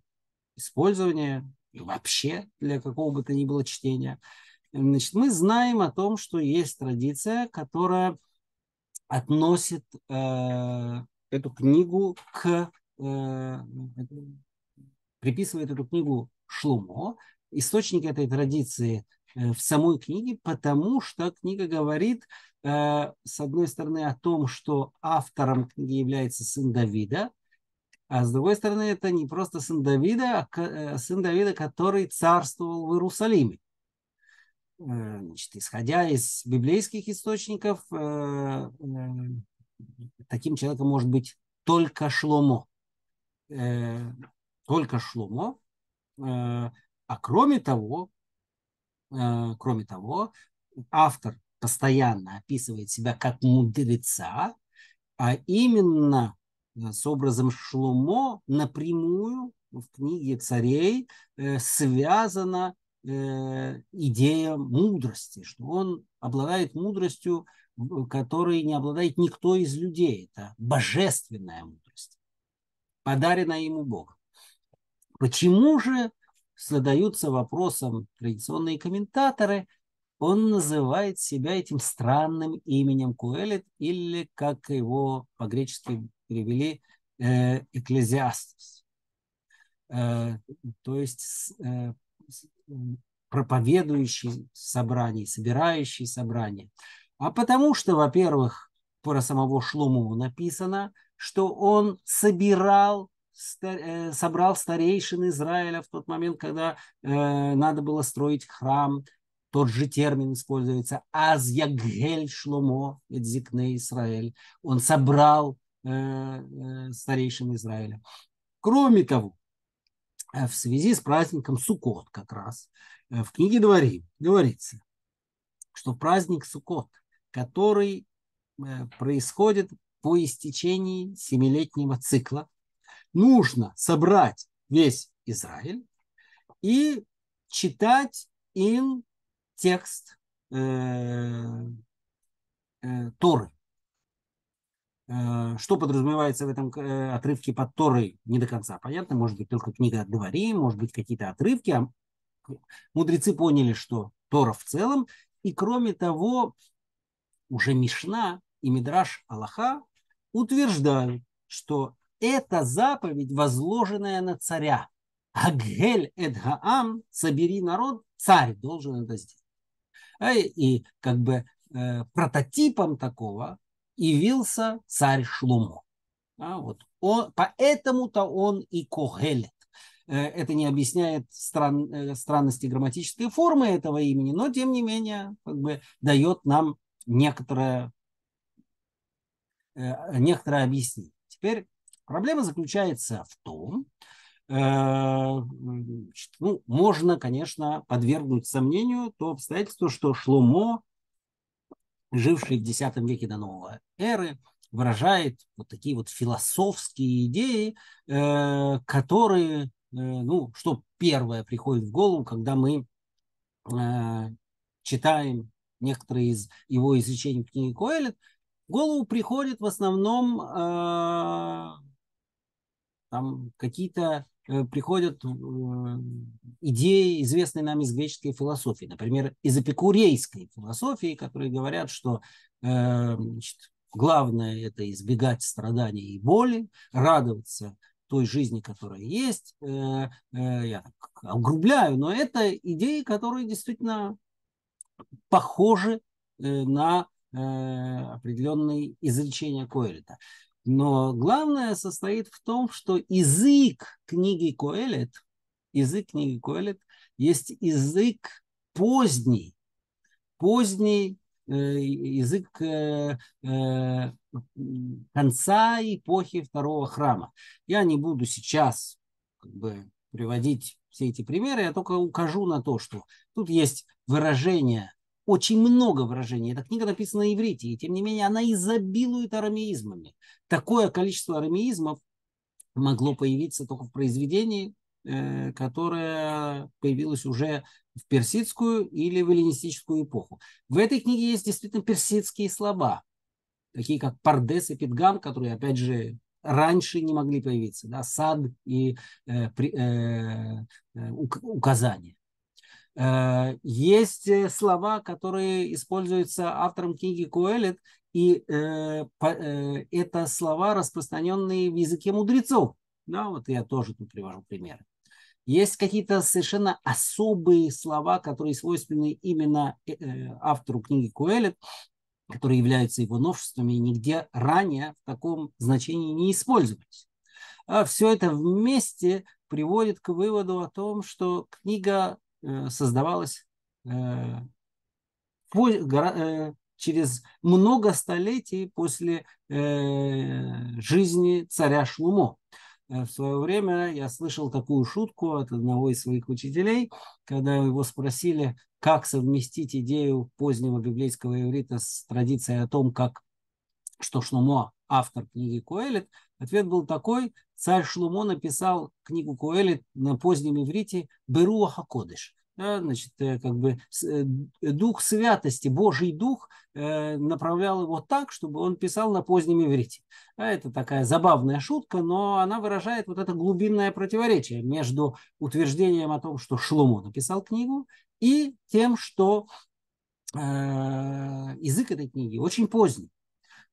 [SPEAKER 1] использования и вообще для какого бы то ни было чтения. Значит, мы знаем о том, что есть традиция, которая относит э, эту книгу к э, приписывает эту книгу Шлумо. Источник этой традиции э, в самой книге, потому что книга говорит, э, с одной стороны, о том, что автором книги является сын Давида, а с другой стороны, это не просто сын Давида, а э, сын Давида, который царствовал в Иерусалиме. Значит, исходя из библейских источников, таким человеком может быть только Шломо. Только Шломо. А кроме того, кроме того, автор постоянно описывает себя как мудреца, а именно Э, с образом Шлумо напрямую в книге царей э, связана э, идея мудрости, что он обладает мудростью, которой не обладает никто из людей. Это божественная мудрость, подаренная ему Богом. Почему же задаются вопросом традиционные комментаторы – он называет себя этим странным именем Куэлет, или, как его по-гречески перевели, э, экклезиастус. Э, то есть э, проповедующий собрание, собирающий собрание. А потому что, во-первых, про самого Шлуму написано, что он собирал собрал старейшин Израиля в тот момент, когда э, надо было строить храм, тот же термин используется «аз ягель шломо эдзикне Израиль». Он собрал э, э, старейшин Израиля. Кроме того, э, в связи с праздником Суккот как раз э, в книге Дворим говорится, что праздник Суккот, который э, происходит по истечении семилетнего цикла, нужно собрать весь Израиль и читать им текст э, э, Торы. Э, что подразумевается в этом э, отрывке под Торой, не до конца понятно. Может быть, только книга Говори, может быть, какие-то отрывки. А мудрецы поняли, что Тора в целом. И кроме того, уже Мишна и Мидраш Аллаха утверждают, что это заповедь, возложенная на царя. Агель Эдгаам, собери народ, царь должен это сделать. И как бы э, прототипом такого явился царь Шлумо. А, вот. Он, поэтому-то он и Когелет. Э, это не объясняет стран, э, странности грамматической формы этого имени, но тем не менее как бы дает нам некоторое, некоторое объяснение. Теперь проблема заключается в том, Э, ну, можно, конечно, подвергнуть сомнению то обстоятельство, что Шломо, живший в X веке до новой эры, выражает вот такие вот философские идеи, э, которые, э, ну, что первое приходит в голову, когда мы читаем некоторые из его изречений в книге Коэлет, в голову приходит в основном там какие-то Э, приходят э, идеи, известные нам из греческой философии, например, из эпикурейской философии, которые говорят, что э, значит, главное это избегать страданий и боли, радоваться той жизни, которая есть. Я так огрубляю, но это идеи, которые действительно похожи на определенные изречения Коэлита. Но главное состоит в том, что язык книги Коэлет, язык книги Коэлет есть язык поздний, поздний э, язык э, э, конца эпохи второго храма. Я не буду сейчас как бы, приводить все эти примеры, я только укажу на то, что тут есть выражение, очень много выражений. Эта книга написана на иврите, и тем не менее она изобилует арамеизмами. Такое количество арамеизмов могло появиться только в произведении, э, которое появилось уже в персидскую или в эллинистическую эпоху. В этой книге есть действительно персидские слова, такие как пардес и питгам, которые, опять же, раньше не могли появиться, да, сад и э, при, э, э указания. Э, есть слова, которые используются автором книги Куэлет, и э, э, это слова, распространенные в языке мудрецов. Да, вот я тоже тут привожу примеры. Есть какие-то совершенно особые слова, которые свойственны именно э, э, автору книги Куэлет, которые являются его новшествами и нигде ранее в таком значении не использовались. А все это вместе приводит к выводу о том, что книга э, создавалась через много столетий после жизни царя Шлумо. Э, в свое время я слышал такую шутку от одного из своих учителей, когда его спросили, как совместить идею позднего библейского иврита с традицией о том, как что Шлумо автор книги Куэлит, ответ был такой, царь Шлумо написал книгу Куэлит на позднем иврите Беруаха Кодыш да, значит, э, как бы э, дух святости, Божий дух э, направлял его так, чтобы он писал на позднем иврите. Это такая забавная шутка, но она выражает вот это глубинное противоречие между утверждением о том, что Шломо написал книгу, и тем, что язык этой книги очень поздний.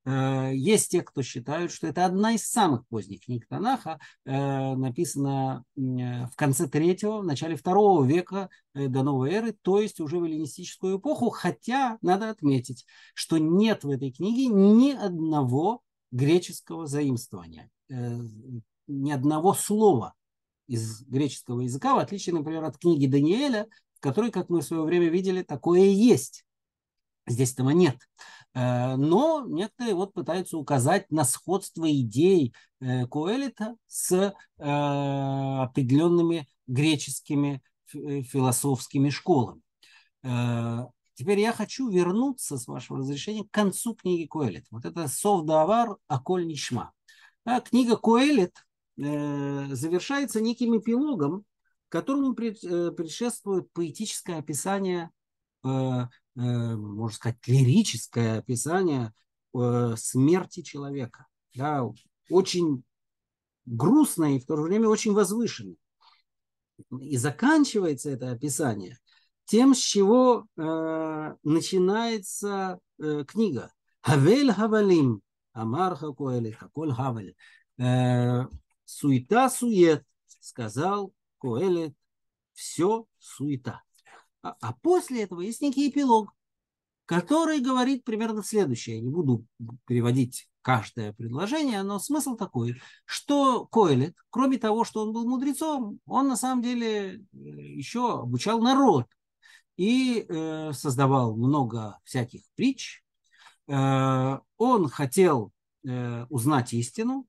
[SPEAKER 1] Э, есть те, кто считают, что это одна из самых поздних книг Танаха, э, написана э, в конце третьего, в начале второго века до новой эры, то есть уже в эллинистическую эпоху, хотя надо отметить, что нет в этой книге ни одного греческого заимствования, ни одного слова из греческого языка, в отличие, например, от книги Даниэля, в которой, как мы в свое время видели, такое есть. Здесь этого нет. Э, но некоторые вот пытаются указать на сходство идей э, Коэлита с э, определенными греческими философскими школами. Теперь я хочу вернуться, с вашего разрешения, к концу книги Коэлит. Вот это Сов Давар Аколь Нишма. Книга Коэлит завершается неким эпилогом, которому предшествует поэтическое описание можно сказать, лирическое описание э, смерти человека. Да, очень грустное и в то же время очень возвышенное. И заканчивается это описание тем, с чего э, начинается э, книга. Хавель Хавалим, Амар Хакуэлит, Хаколь Хавель. Э, суета сует, сказал Коэлит, все суета. А, а после этого есть некий эпилог, который говорит примерно следующее. Я не буду переводить каждое предложение, но смысл такой, что Койлет, кроме того, что он был мудрецом, он на самом деле э, еще обучал народ и э, создавал много всяких притч. Э, он хотел э, узнать истину,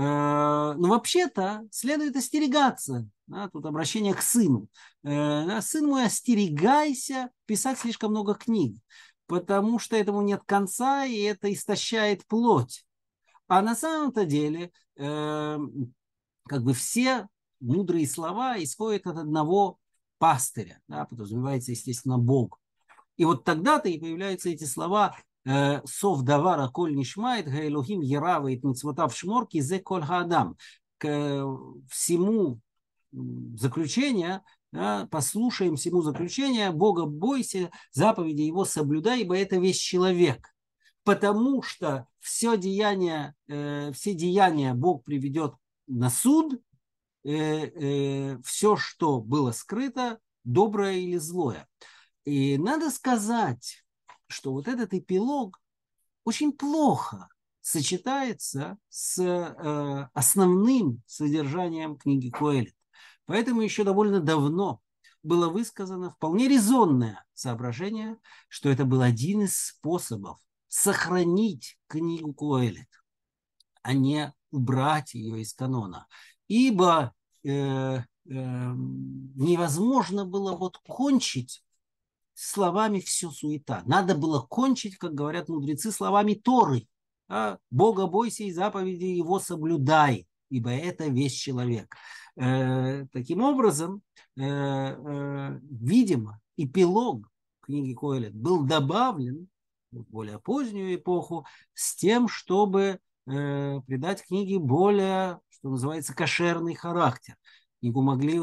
[SPEAKER 1] но вообще-то следует остерегаться да, тут обращение к сыну. Э, Сын мой, остерегайся писать слишком много книг, потому что этому нет конца, и это истощает плоть. А на самом-то деле, э, как бы все мудрые слова исходят от одного пастыря, да, подразумевается, естественно, Бог. И вот тогда-то и появляются эти слова э, «Сов давара коль нишмает, гаэлухим ярава митцвотав шморки зе коль хаадам». К всему заключение, да, послушаем всему заключения, Бога бойся, заповеди его соблюдай, ибо это весь человек. Потому что все деяния, э, все деяния Бог приведет на суд, э, э, все, что было скрыто, доброе или злое. И надо сказать, что вот этот эпилог очень плохо сочетается с э, основным содержанием книги Коэлит. Поэтому еще довольно давно было высказано вполне резонное соображение, что это был один из способов сохранить книгу Коэлит, а не убрать ее из канона. Ибо э, невозможно было вот кончить словами все суета. Надо было кончить, как говорят мудрецы, словами Торы. А, Бога бойся и заповеди его соблюдай, ибо это весь человек. Э, таким образом, э, э, видимо, эпилог книги Коэлет был добавлен в более позднюю эпоху с тем, чтобы э, придать книге более, что называется, кошерный характер. Книгу могли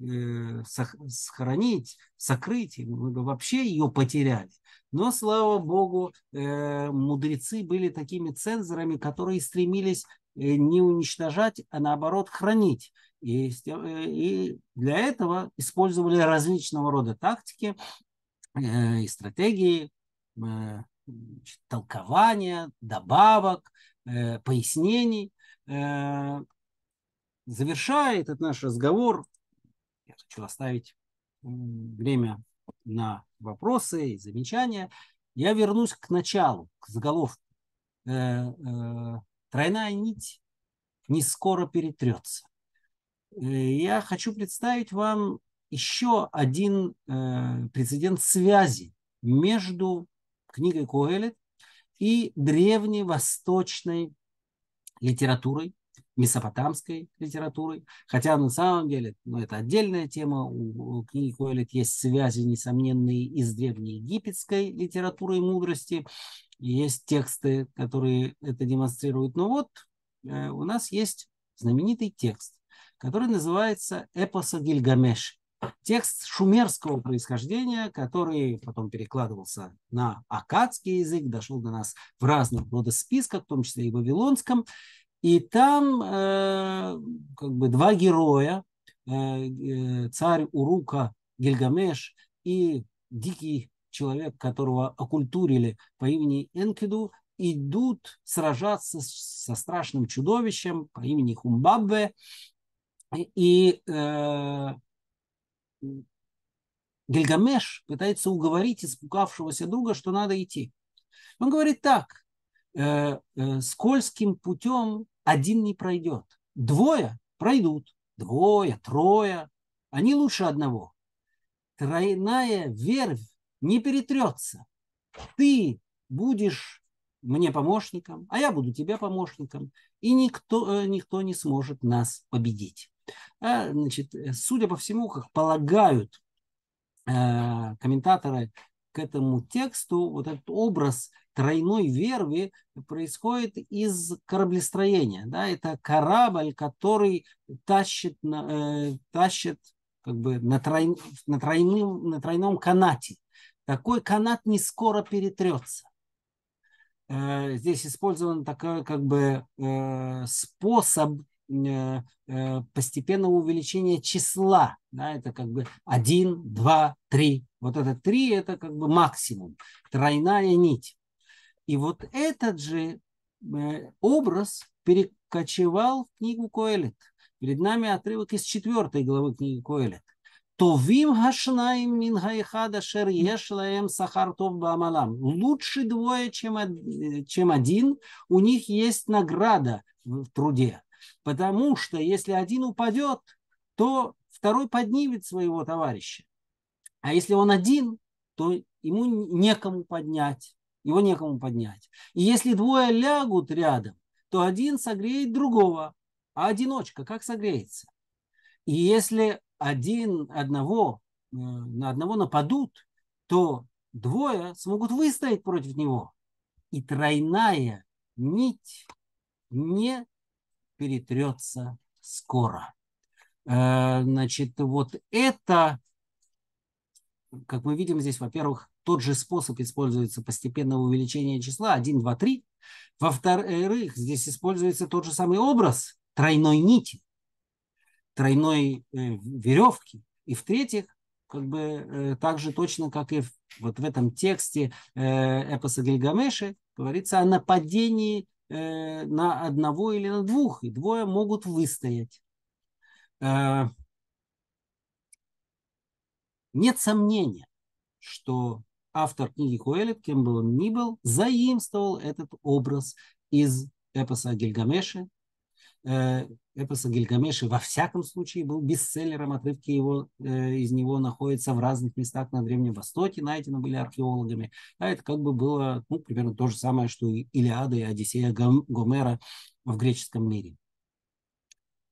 [SPEAKER 1] сохранить, сокрыть, мы бы вообще ее потеряли. Но, слава богу, э, мудрецы были такими цензорами, которые стремились э, не уничтожать, а наоборот хранить. И, э, для этого использовали различного рода тактики э, и стратегии, э, толкования, добавок, э, пояснений. Э, завершая этот наш разговор, я хочу оставить время на вопросы и замечания. Я вернусь к началу, к заголовку. Э, э, тройная нить не скоро перетрется. Э, я хочу представить вам еще один прецедент связи между книгой Коэлет и древневосточной литературой, месопотамской литературой, хотя на самом деле ну, это отдельная тема, у, у книги Коэлет есть связи несомненные и с древнеегипетской литературой мудрости, есть тексты, которые это демонстрируют. Но вот э, у нас есть знаменитый текст, который называется «Эпоса Гильгамеш». Текст шумерского происхождения, который потом перекладывался на акадский язык, дошел до нас в разных родосписках, в том числе и вавилонском. И там э, как бы два героя, э, э, царь Урука Гильгамеш и дикий человек, которого окультурили по имени Энкиду, идут сражаться со страшным чудовищем по имени Хумбабве. И э, Гильгамеш пытается уговорить испугавшегося друга, что надо идти. Он говорит так, Э, э, скользким путем один не пройдет. Двое пройдут, двое, трое, они лучше одного. Тройная вервь не перетрется. Ты будешь мне помощником, а я буду тебе помощником, и никто, э, никто не сможет нас победить. А, значит, судя по всему, как полагают комментаторы этому тексту, вот этот образ тройной верви происходит из кораблестроения. Да? Это корабль, который тащит, э, тащит как бы на, трой, на, тройным, на тройном канате. Такой канат не скоро перетрется. Э, здесь использован такой как бы э, способ постепенного увеличения числа. Да, это как бы один, два, три. Вот это три это как бы максимум. Тройная нить. И вот этот же э, образ перекочевал в книгу Коэлет. Перед нами отрывок из четвертой главы книги Коэлет. Товим хашнаим мин хайхада шер ешлаем сахар тов баамалам. Лучше двое, чем, чем один. У них есть награда в труде. Потому что если один упадет, то второй поднимет своего товарища. А если он один, то ему некому поднять его некому поднять. И если двое лягут рядом, то один согреет другого, а одиночка как согреется? И если один одного, э, на одного нападут, то двое смогут выстоять против него. И тройная нить не перетрется скоро. Э, значит, вот это, как мы видим здесь, во-первых, тот же способ используется постепенного увеличения числа 1, 2, 3. Во-вторых, здесь используется тот же самый образ тройной нити, тройной э, веревки. И в-третьих, как бы э, так же точно, как и вот в этом тексте э, эпоса Гильгамеши, говорится о нападении э, на одного или на двух, и двое могут выстоять. Э, нет сомнения, что автор книги Хуэлит, кем бы он ни был, заимствовал этот образ из эпоса Гильгамеша. Эпоса Гильгамеша во всяком случае был бестселлером, отрывки его, из него находятся в разных местах на Древнем Востоке, найдены были археологами. А это как бы было ну, примерно то же самое, что и Илиада и Одиссея Гомера в греческом мире.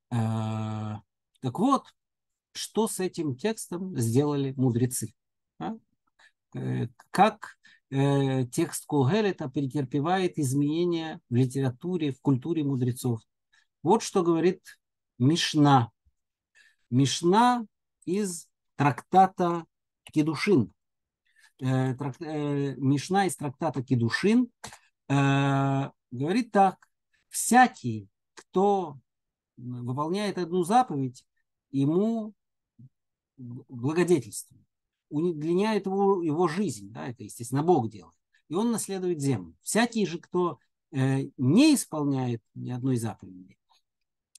[SPEAKER 1] Так вот, что с этим текстом сделали мудрецы? А? Как э, текст Когелета претерпевает изменения в литературе, в культуре мудрецов. Вот что говорит Мишна. Мишна из трактата Кедушин. Э, э, Мишна из трактата Кедушин э, говорит так. Всякий, кто выполняет одну заповедь, ему благодетельствует удлиняет его, его жизнь, да, это, естественно, Бог делает, и он наследует землю. Всякий же, кто не исполняет ни одной заповеди,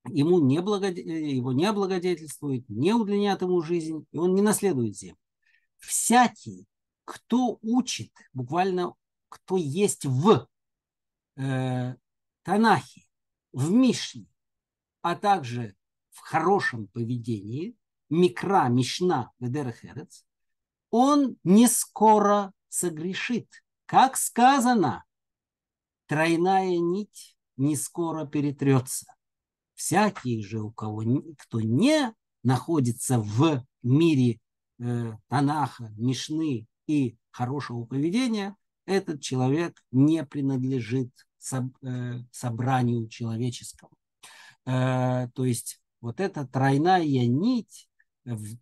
[SPEAKER 1] ему не благод... его не облагодетельствует, не удлиняет ему жизнь, и он не наследует землю. Всякий, кто учит, буквально кто есть в э, Танахе, в Мишне, а также в хорошем поведении, Микра, Мишна, Ведерехерец, он не скоро согрешит. Как сказано, тройная нить не скоро перетрется. Всякий же, у кого, кто не находится в мире э, Танаха, Мишны и хорошего поведения, этот человек не принадлежит соб, э, собранию человеческому. Э, то есть вот эта тройная нить,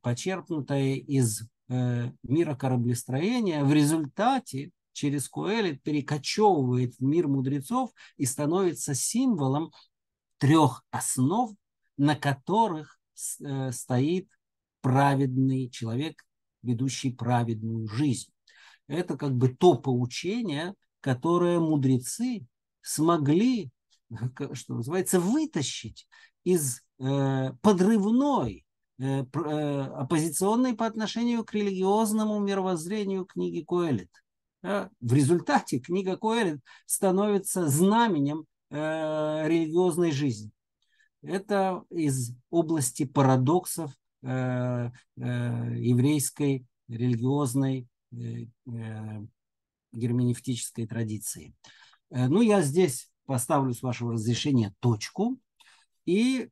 [SPEAKER 1] почерпнутая из Э, мира кораблестроения в результате через Куэлит перекочевывает в мир мудрецов и становится символом трех основ, на которых э, стоит праведный человек, ведущий праведную жизнь. Это как бы то поучение, которое мудрецы смогли, что называется, вытащить из э, подрывной Э, оппозиционной по отношению к религиозному мировоззрению книги Коэлит. В результате книга Коэлит становится знаменем э, религиозной жизни. Это из области парадоксов еврейской религиозной герменевтической традиции. Ну, я здесь поставлю, с вашего разрешения, точку и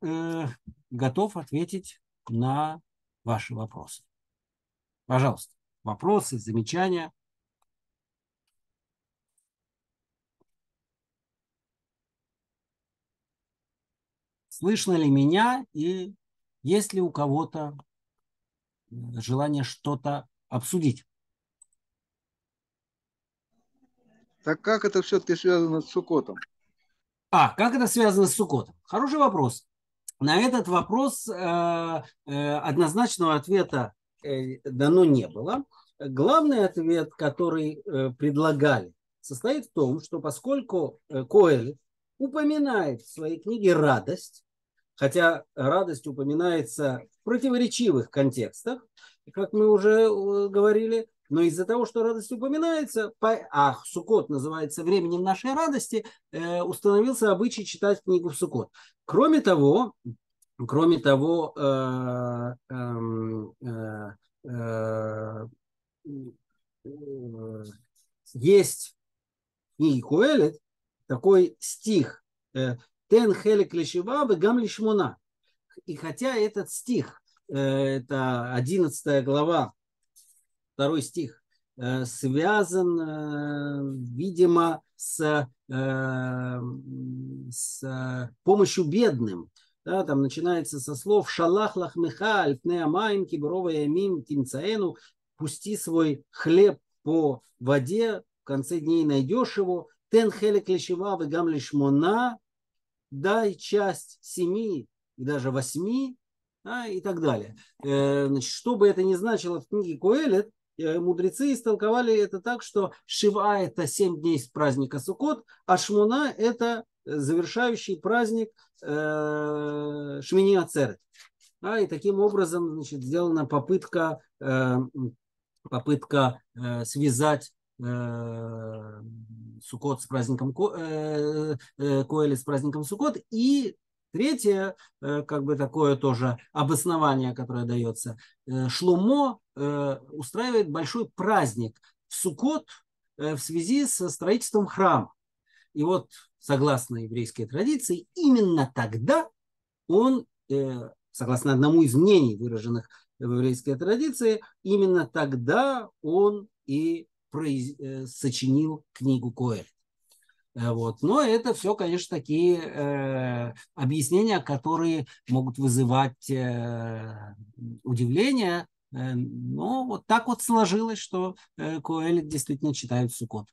[SPEAKER 1] готов ответить на ваши вопросы. Пожалуйста, вопросы, замечания. Слышно ли меня и есть ли у кого-то желание что-то обсудить?
[SPEAKER 2] Так как это все-таки связано с Сукотом?
[SPEAKER 1] А, как это связано с Сукотом? Хороший вопрос. На этот вопрос э, э, однозначного ответа э, дано не было. Главный ответ, который предлагали, состоит в том, что поскольку Коэль упоминает в своей книге радость, хотя радость упоминается в противоречивых контекстах, как мы уже говорили, но из-за того, что радость упоминается, а Сукот называется временем нашей радости, установился обычай читать книгу в Сукот. Кроме того, кроме того, э, эм, э, э, есть в книге Куэлет такой стих «Тен хелек лишива гам лишмуна». И хотя этот стих, это 11 глава, второй стих, связан, видимо, с Э, с помощью бедным. Да, там начинается со слов «Шалах лахмеха альпнеамайн киброва ямим тимцаэну» «Пусти свой хлеб по воде, в конце дней найдешь его». «Тен хелек лишива вегам лишмона» «Дай часть семи и даже восьми» да, и так далее. Э, значит, что бы это ни значило в книге Коэлет, Э, мудрецы истолковали это так, что Шива – это семь дней с праздника Суккот, а Шмуна – это завершающий праздник э, Шмини Ацерет. А, и таким образом значит, сделана попытка, э, попытка э, связать э, Суккот с праздником Ко, э, э, Коэли с праздником Суккот и Третье, как бы такое тоже обоснование, которое дается. Шлумо устраивает большой праздник в Сукот в связи со строительством храма. И вот, согласно еврейской традиции, именно тогда он, согласно одному из мнений, выраженных в еврейской традиции, именно тогда он и произ... Э, сочинил книгу Коэль. Э, вот. Но это все, конечно, такие э, объяснения, которые могут вызывать э, удивление. Э, но вот так вот сложилось, что э, Коэлит действительно читают Сукот.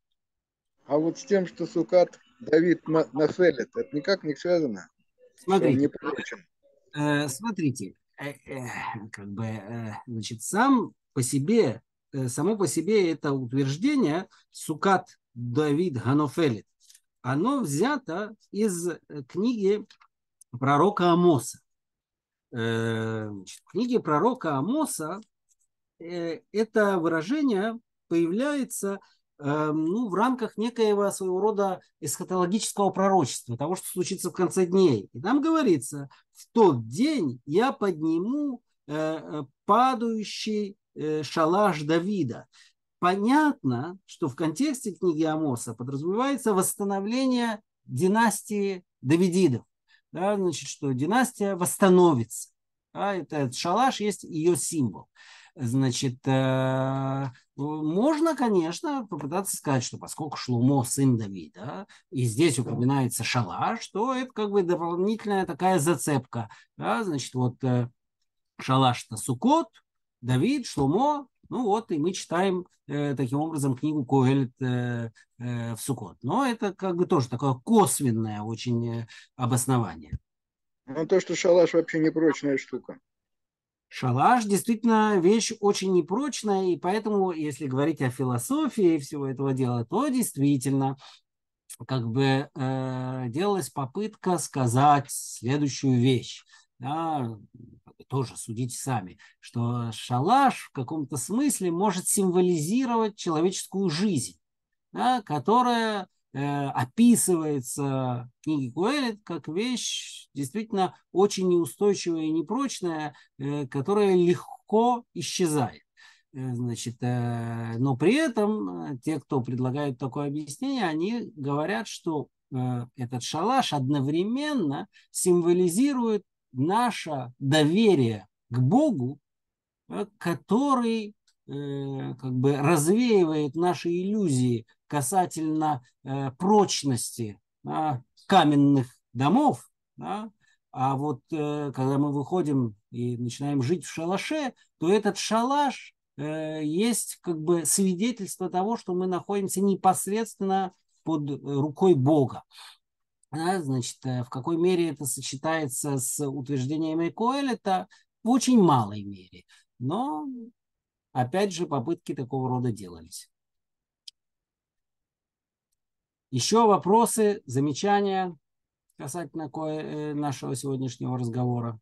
[SPEAKER 2] А вот с тем, что Сукат Давид Нафелит, это никак не связано?
[SPEAKER 1] Смотрите, не э, смотрите, э, э, как бы, э, значит, сам по себе само по себе это утверждение Сукат Давид Ганофелит, оно взято из э, книги пророка Амоса. Э, в книге пророка Амоса это выражение появляется ну, в рамках некоего своего рода эсхатологического пророчества, того, что случится в конце дней. И там говорится, в тот день я подниму падающий Э, шалаш Давида. Понятно, что в контексте книги Амоса подразумевается восстановление династии Давидидов. Да, значит, что династия восстановится. Да, это шалаш есть ее символ. Значит, э, можно, конечно, попытаться сказать, что поскольку Шлумо сын Давида, и здесь упоминается шалаш, то это как бы дополнительная такая зацепка. Да, значит, вот э, шалаш-то Сукот, Давид, Шломо, ну вот, и мы читаем э, таким образом книгу Коэлет э, э, в Сукот. Но это как бы тоже такое косвенное очень э, обоснование.
[SPEAKER 2] Ну, то, что шалаш вообще непрочная штука.
[SPEAKER 1] Шалаш действительно вещь очень непрочная, и поэтому, если говорить о философии всего этого дела, то действительно как бы э, делалась попытка сказать следующую вещь. Да, тоже судите сами, что шалаш в каком-то смысле может символизировать человеческую жизнь, да, которая э, описывается в книге Куэлет как вещь действительно очень неустойчивая и непрочная, э, которая легко исчезает. Э, значит, э, но при этом э, те, кто предлагают такое объяснение, они говорят, что этот шалаш одновременно символизирует наше доверие к Богу, который э, как бы развеивает наши иллюзии касательно э, прочности каменных домов, а вот э, когда мы выходим и начинаем жить в шалаше, то этот шалаш есть как бы свидетельство того, что мы находимся непосредственно под рукой Бога да, значит, э, в какой мере это сочетается с утверждениями Коэлета, в очень малой мере. Но, опять же, попытки такого рода делались. Еще вопросы, замечания касательно э, нашего сегодняшнего разговора?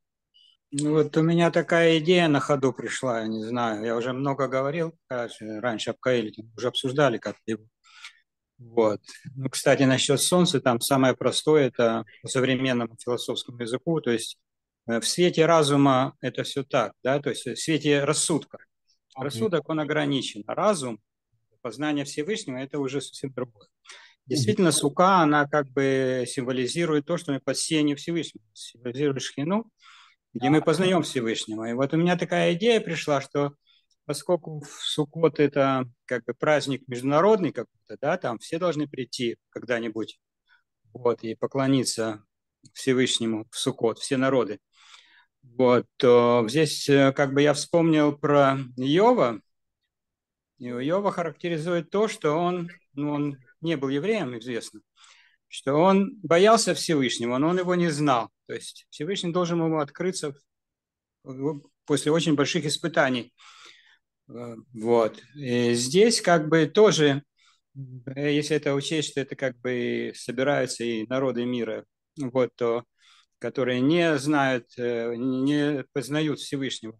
[SPEAKER 3] Ну вот у меня такая идея на ходу пришла, я не знаю, я уже много говорил раньше, раньше об Каэлите, уже обсуждали как-то вот. Ну, кстати, насчет Солнца, там самое простое, это по современному философскому языку, то есть э, в свете разума это все так, да, то есть в свете рассудка. Okay. Рассудок, он ограничен, а разум, познание Всевышнего, это уже совсем другое. Действительно, сука, она как бы символизирует то, что мы под сенью Всевышнего, символизирует шхину, где мы познаем Всевышнего. И вот у меня такая идея пришла, что поскольку Суккот это как бы праздник международный какой-то, да, там все должны прийти когда-нибудь вот, и поклониться Всевышнему в Суккот, все народы. Вот, здесь э, как бы я вспомнил про Иова, и Иова характеризует то, что он, ну, он не был евреем, известно, что он боялся Всевышнего, но он его не знал. То есть Всевышний должен ему открыться после очень больших испытаний. Э, вот. И здесь как бы тоже, э, если это учесть, что это как бы собираются и народы мира, вот, то, которые не знают, э, не познают Всевышнего,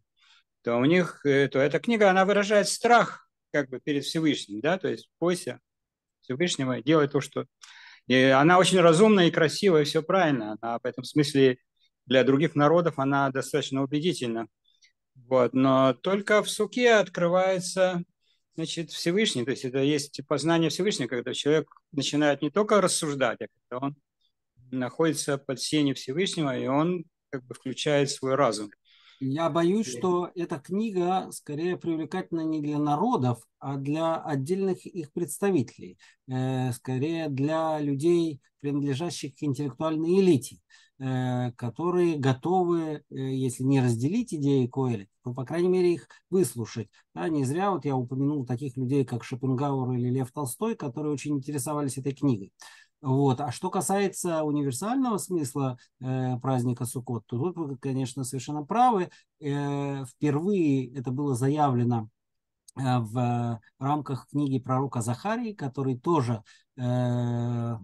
[SPEAKER 3] то у них, то эта книга, она выражает страх как бы перед Всевышним, да, то есть бойся Всевышнего, делай то, что... И она очень разумная и красивая, и все правильно. Она в этом смысле для других народов она достаточно убедительна. Вот. Но только в суке открывается значит, Всевышний. То есть это есть познание Всевышнего, когда человек начинает не только рассуждать, а когда он находится под сенью Всевышнего, и он как бы включает свой разум.
[SPEAKER 1] Я боюсь, что эта книга скорее привлекательна не для народов, а для отдельных их представителей, э, скорее для людей, принадлежащих к интеллектуальной элите, которые готовы, э, если не разделить идеи Коэля, то, по крайней мере, их выслушать. Да, не зря вот я упомянул таких людей, как Шопенгауэр или Лев Толстой, которые очень интересовались этой книгой. Вот. А что касается универсального смысла э, праздника Суккот, то тут вы, конечно, совершенно правы. Э, впервые это было заявлено э, в рамках книги пророка Захарии, который тоже э,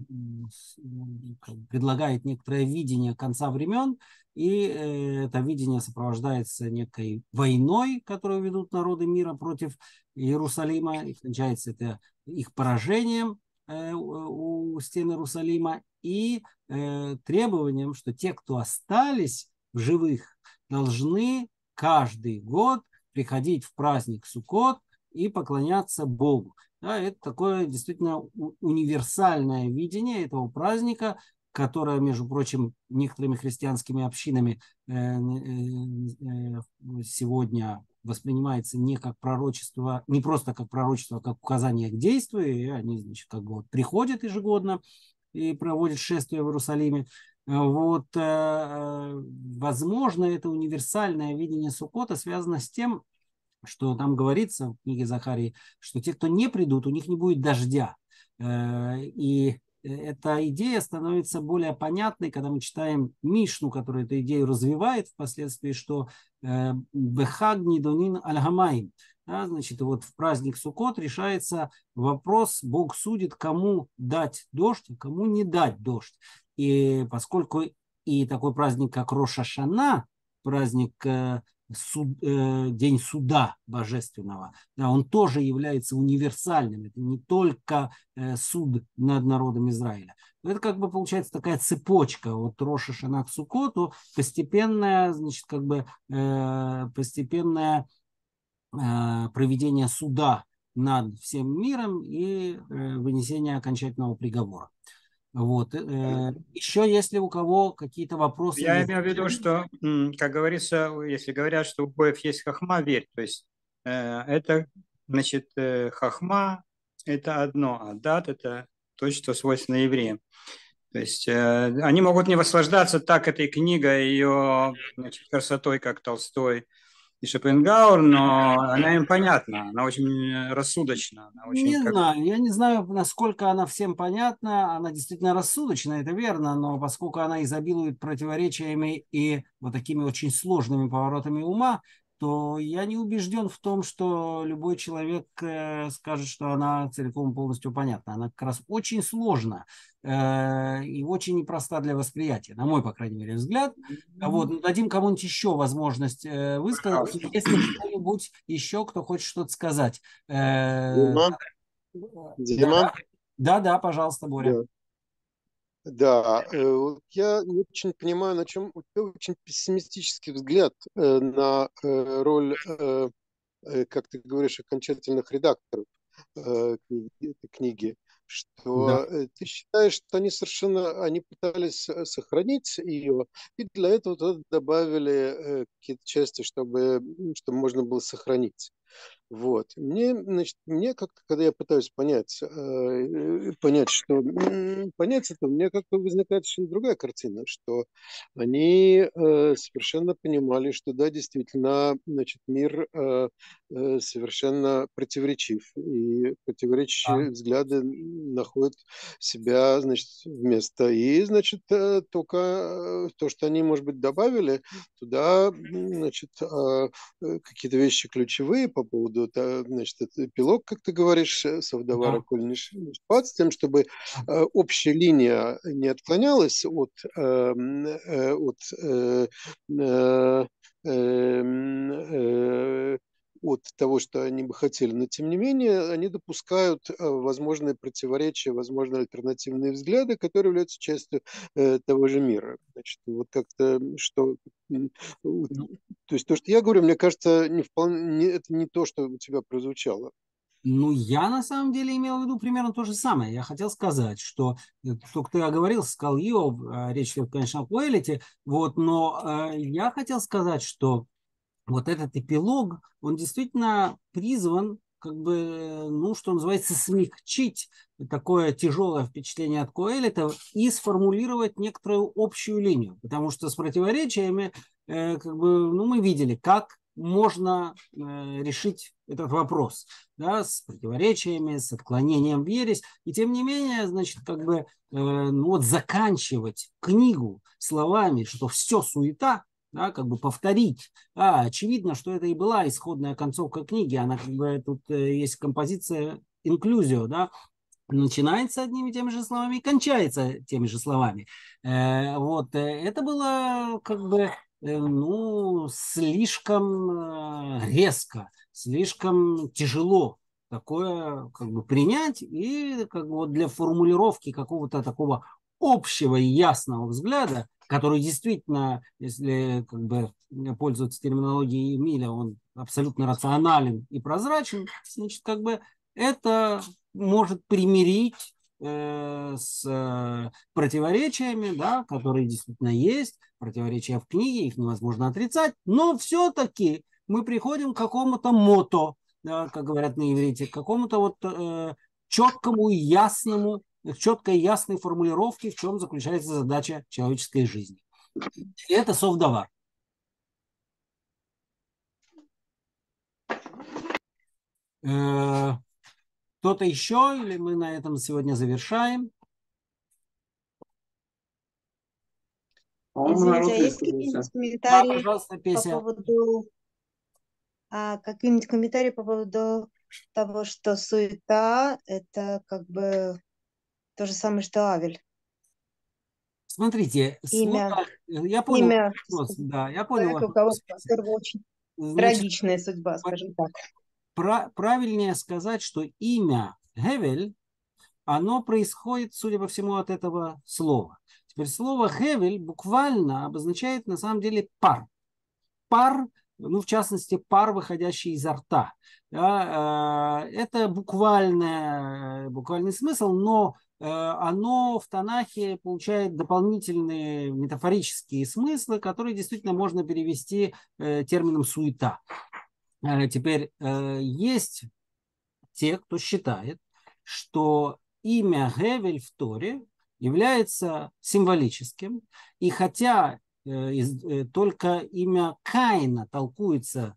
[SPEAKER 1] предлагает некоторое видение конца времен, и э, это видение сопровождается некой войной, которую ведут народы мира против Иерусалима, и кончается это их поражением, Э, у стен Иерусалима и э, требованием, что те, кто остались в живых, должны каждый год приходить в праздник Суккот и поклоняться Богу. Да, это такое действительно универсальное видение этого праздника, которое, между прочим, некоторыми христианскими общинами э, сегодня воспринимается не как пророчество, не просто как пророчество, а как указание к действию, и они, значит, как бы вот приходят ежегодно и проводят шествие в Иерусалиме. Вот, э, возможно, это универсальное видение Сукота связано с тем, что там говорится в книге Захарии, что те, кто не придут, у них не будет дождя. Э, и эта идея становится более понятной, когда мы читаем Мишну, которая эту идею развивает впоследствии, что э, Бехагни Донин Альгамаим. Да, значит, вот в праздник Суккот решается вопрос, Бог судит, кому дать дождь, а кому не дать дождь. И поскольку и такой праздник, как Роша Шана, праздник э, суд, э, день суда божественного, да, он тоже является универсальным. Это не только э, суд над народом Израиля. Это как бы получается такая цепочка от Роша Шана к Сукоту, постепенная, значит, как бы э, постепенное э, проведение суда над всем миром и э, вынесение окончательного приговора. Вот. Э, Еще если у кого какие-то вопросы...
[SPEAKER 3] Я имею в виду, что, как говорится, если говорят, что у боев есть хахма, верь. То есть э, это, значит, э, хахма – это одно, а дат – это то, что свойственно евреям. То есть они могут не наслаждаться так этой книгой, ее значит, красотой, как Толстой, и Шопенгауэр, но она им понятна, она очень рассудочна. Она очень
[SPEAKER 1] не как... знаю, я не знаю, насколько она всем понятна, она действительно рассудочна, это верно, но поскольку она изобилует противоречиями и вот такими очень сложными поворотами ума, то я не убежден в том, что любой человек э, скажет, что она целиком и полностью понятна. Она как раз очень сложна э, и очень непроста для восприятия, на мой, по крайней мере, взгляд. Вот, ну, дадим кому-нибудь еще возможность э, высказать, если кто-нибудь еще, кто хочет что-то сказать.
[SPEAKER 2] Дима? Дима?
[SPEAKER 1] Да, да, пожалуйста, Боря. Да.
[SPEAKER 2] Э, я не очень понимаю, на чем у тебя очень пессимистический взгляд э, на э, роль, как ты говоришь, окончательных редакторов этой книги что да. ты считаешь, что они совершенно, они пытались сохранить ее, и для этого добавили какие-то части, чтобы, чтобы можно было сохранить. Вот. Мне, значит, мне как-то, когда я пытаюсь понять, э, понять, что понять это, у меня как-то возникает совершенно другая картина, что они э, совершенно понимали, что да, действительно, значит, мир э, э, совершенно противоречив, и противоречащие а. взгляды находят себя, значит, вместо. И, значит, э, только э, то, что они, может быть, добавили туда, значит, какие-то вещи ключевые по поводу, значит, этот эпилог, как ты говоришь, э, Савдовара да. Кольниш, с тем, чтобы э, общая линия не отклонялась от, эм, э, от э, э, эм, э, от того, что они бы хотели. Но, тем не менее, они допускают э, возможные противоречия, возможные альтернативные взгляды, которые являются частью э, того же мира. Значит, вот как-то, что... Ну. То есть то, что я говорю, мне кажется, не вполне, не, это не то, что у тебя прозвучало.
[SPEAKER 1] Ну, я на самом деле имел в виду примерно то же самое. Я хотел сказать, что э, только ты оговорил, сказал Иов, речь идет, конечно, о Пуэлите, вот, но э, я хотел сказать, что вот этот эпилог, он действительно призван как бы, ну, что называется, смягчить такое тяжелое впечатление от Коэлита и сформулировать некоторую общую линию. Потому что с противоречиями, э, как бы, ну, мы видели, как можно э, решить этот вопрос да, с противоречиями, с отклонением в ересь. И тем не менее, значит, как бы э, ну, вот заканчивать книгу словами, что все суета, да, как бы повторить. А, очевидно, что это и была исходная концовка книги. Она как бы тут э, есть композиция инклюзио, да, начинается одними и теми же словами и кончается теми же словами. Э, вот, э, это было как бы ну, слишком резко, слишком тяжело такое как бы принять и как бы вот для формулировки какого-то такого общего и ясного взгляда который действительно, если как бы пользоваться терминологией Эмиля, он абсолютно рационален и прозрачен, значит, как бы это может примирить э, с э, противоречиями, да, которые действительно есть, противоречия в книге, их невозможно отрицать, но все-таки мы приходим к какому-то мото, да, как говорят на иврите, к какому-то вот э, четкому и ясному четкой и ясной формулировки, в чем заключается задача человеческой жизни. И это совдовар. Э, кто-то еще, или мы на этом сегодня завершаем?
[SPEAKER 4] Извините, а есть какие-нибудь комментарии да, пожалуйста, по поводу а, какие-нибудь комментарии по поводу того, что суета это как бы то же самое, что Авель.
[SPEAKER 1] Смотрите,
[SPEAKER 4] имя,
[SPEAKER 1] слово, я понял
[SPEAKER 4] имя
[SPEAKER 1] вопрос, да, я понял
[SPEAKER 4] у кого очень Значит, трагичная судьба, скажем так.
[SPEAKER 1] Про, правильнее сказать, что имя Гевель, оно происходит, судя по всему, от этого слова. Теперь слово Гевель буквально обозначает на самом деле пар. Пар, ну, в частности, пар, выходящий изо рта. Да, э, это буквальный, буквальный смысл, но Э, оно в Танахе получает дополнительные метафорические смыслы, которые действительно можно перевести э, термином суета. Э, теперь есть те, кто считает, что имя Гевель в Торе является символическим, и хотя только имя Каина толкуется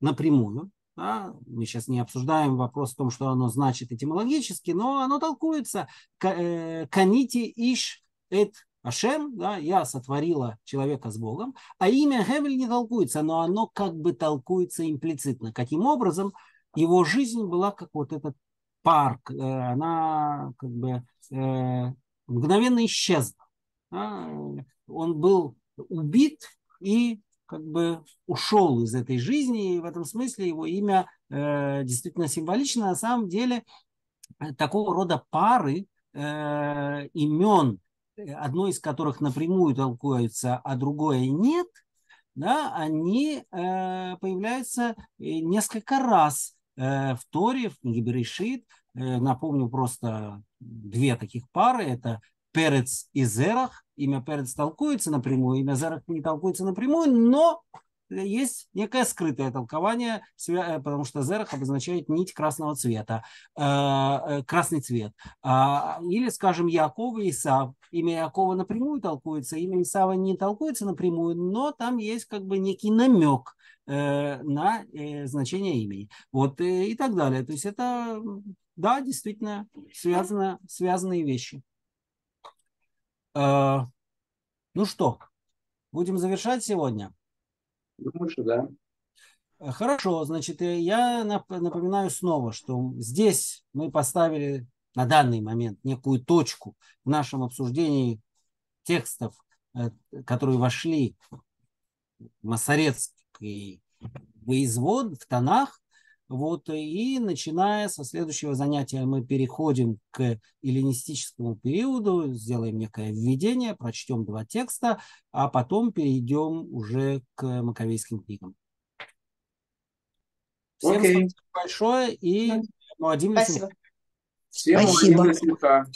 [SPEAKER 1] напрямую, да? Мы сейчас не обсуждаем вопрос о том, что оно значит этимологически, но оно толкуется. Э, Канити иш эт Ашем, да, я сотворила человека с Богом, а имя Хевель не толкуется, но оно как бы толкуется имплицитно. Каким образом его жизнь была как вот этот парк, э, она как бы э, мгновенно исчезла. Он был убит и как бы ушел из этой жизни, и в этом смысле его имя э, действительно символично. На самом деле э, такого рода пары э, имен, одно из которых напрямую толкуется, а другое нет, да, они э, появляются э, несколько раз э, в Торе, в книге Берешит. Э, напомню просто две таких пары. Это Перец и Зерах. Имя Перец толкуется напрямую, имя Зерах не толкуется напрямую, но есть некое скрытое толкование, э, потому что Зерах обозначает нить красного цвета, э, э, красный цвет. А, или, скажем, Яков и Исав. Имя Якова напрямую толкуется, имя Исава не толкуется напрямую, но там есть как бы некий намек на значение имени. Вот и так далее. То есть это, да, действительно связано, связанные вещи. Э, ну что, будем завершать сегодня?
[SPEAKER 3] Думаю, что да.
[SPEAKER 1] Э, хорошо, значит, э, я напоминаю снова, что здесь мы поставили на данный момент некую точку в нашем обсуждении текстов, которые вошли в Масорецкий выизвод, в тонах. Вот, и начиная со следующего занятия мы переходим к эллинистическому периоду, сделаем некое введение, прочтем два текста, а потом перейдем уже к маковейским книгам. Всем okay. спасибо большое и
[SPEAKER 4] Спасибо.
[SPEAKER 5] Всем Спасибо.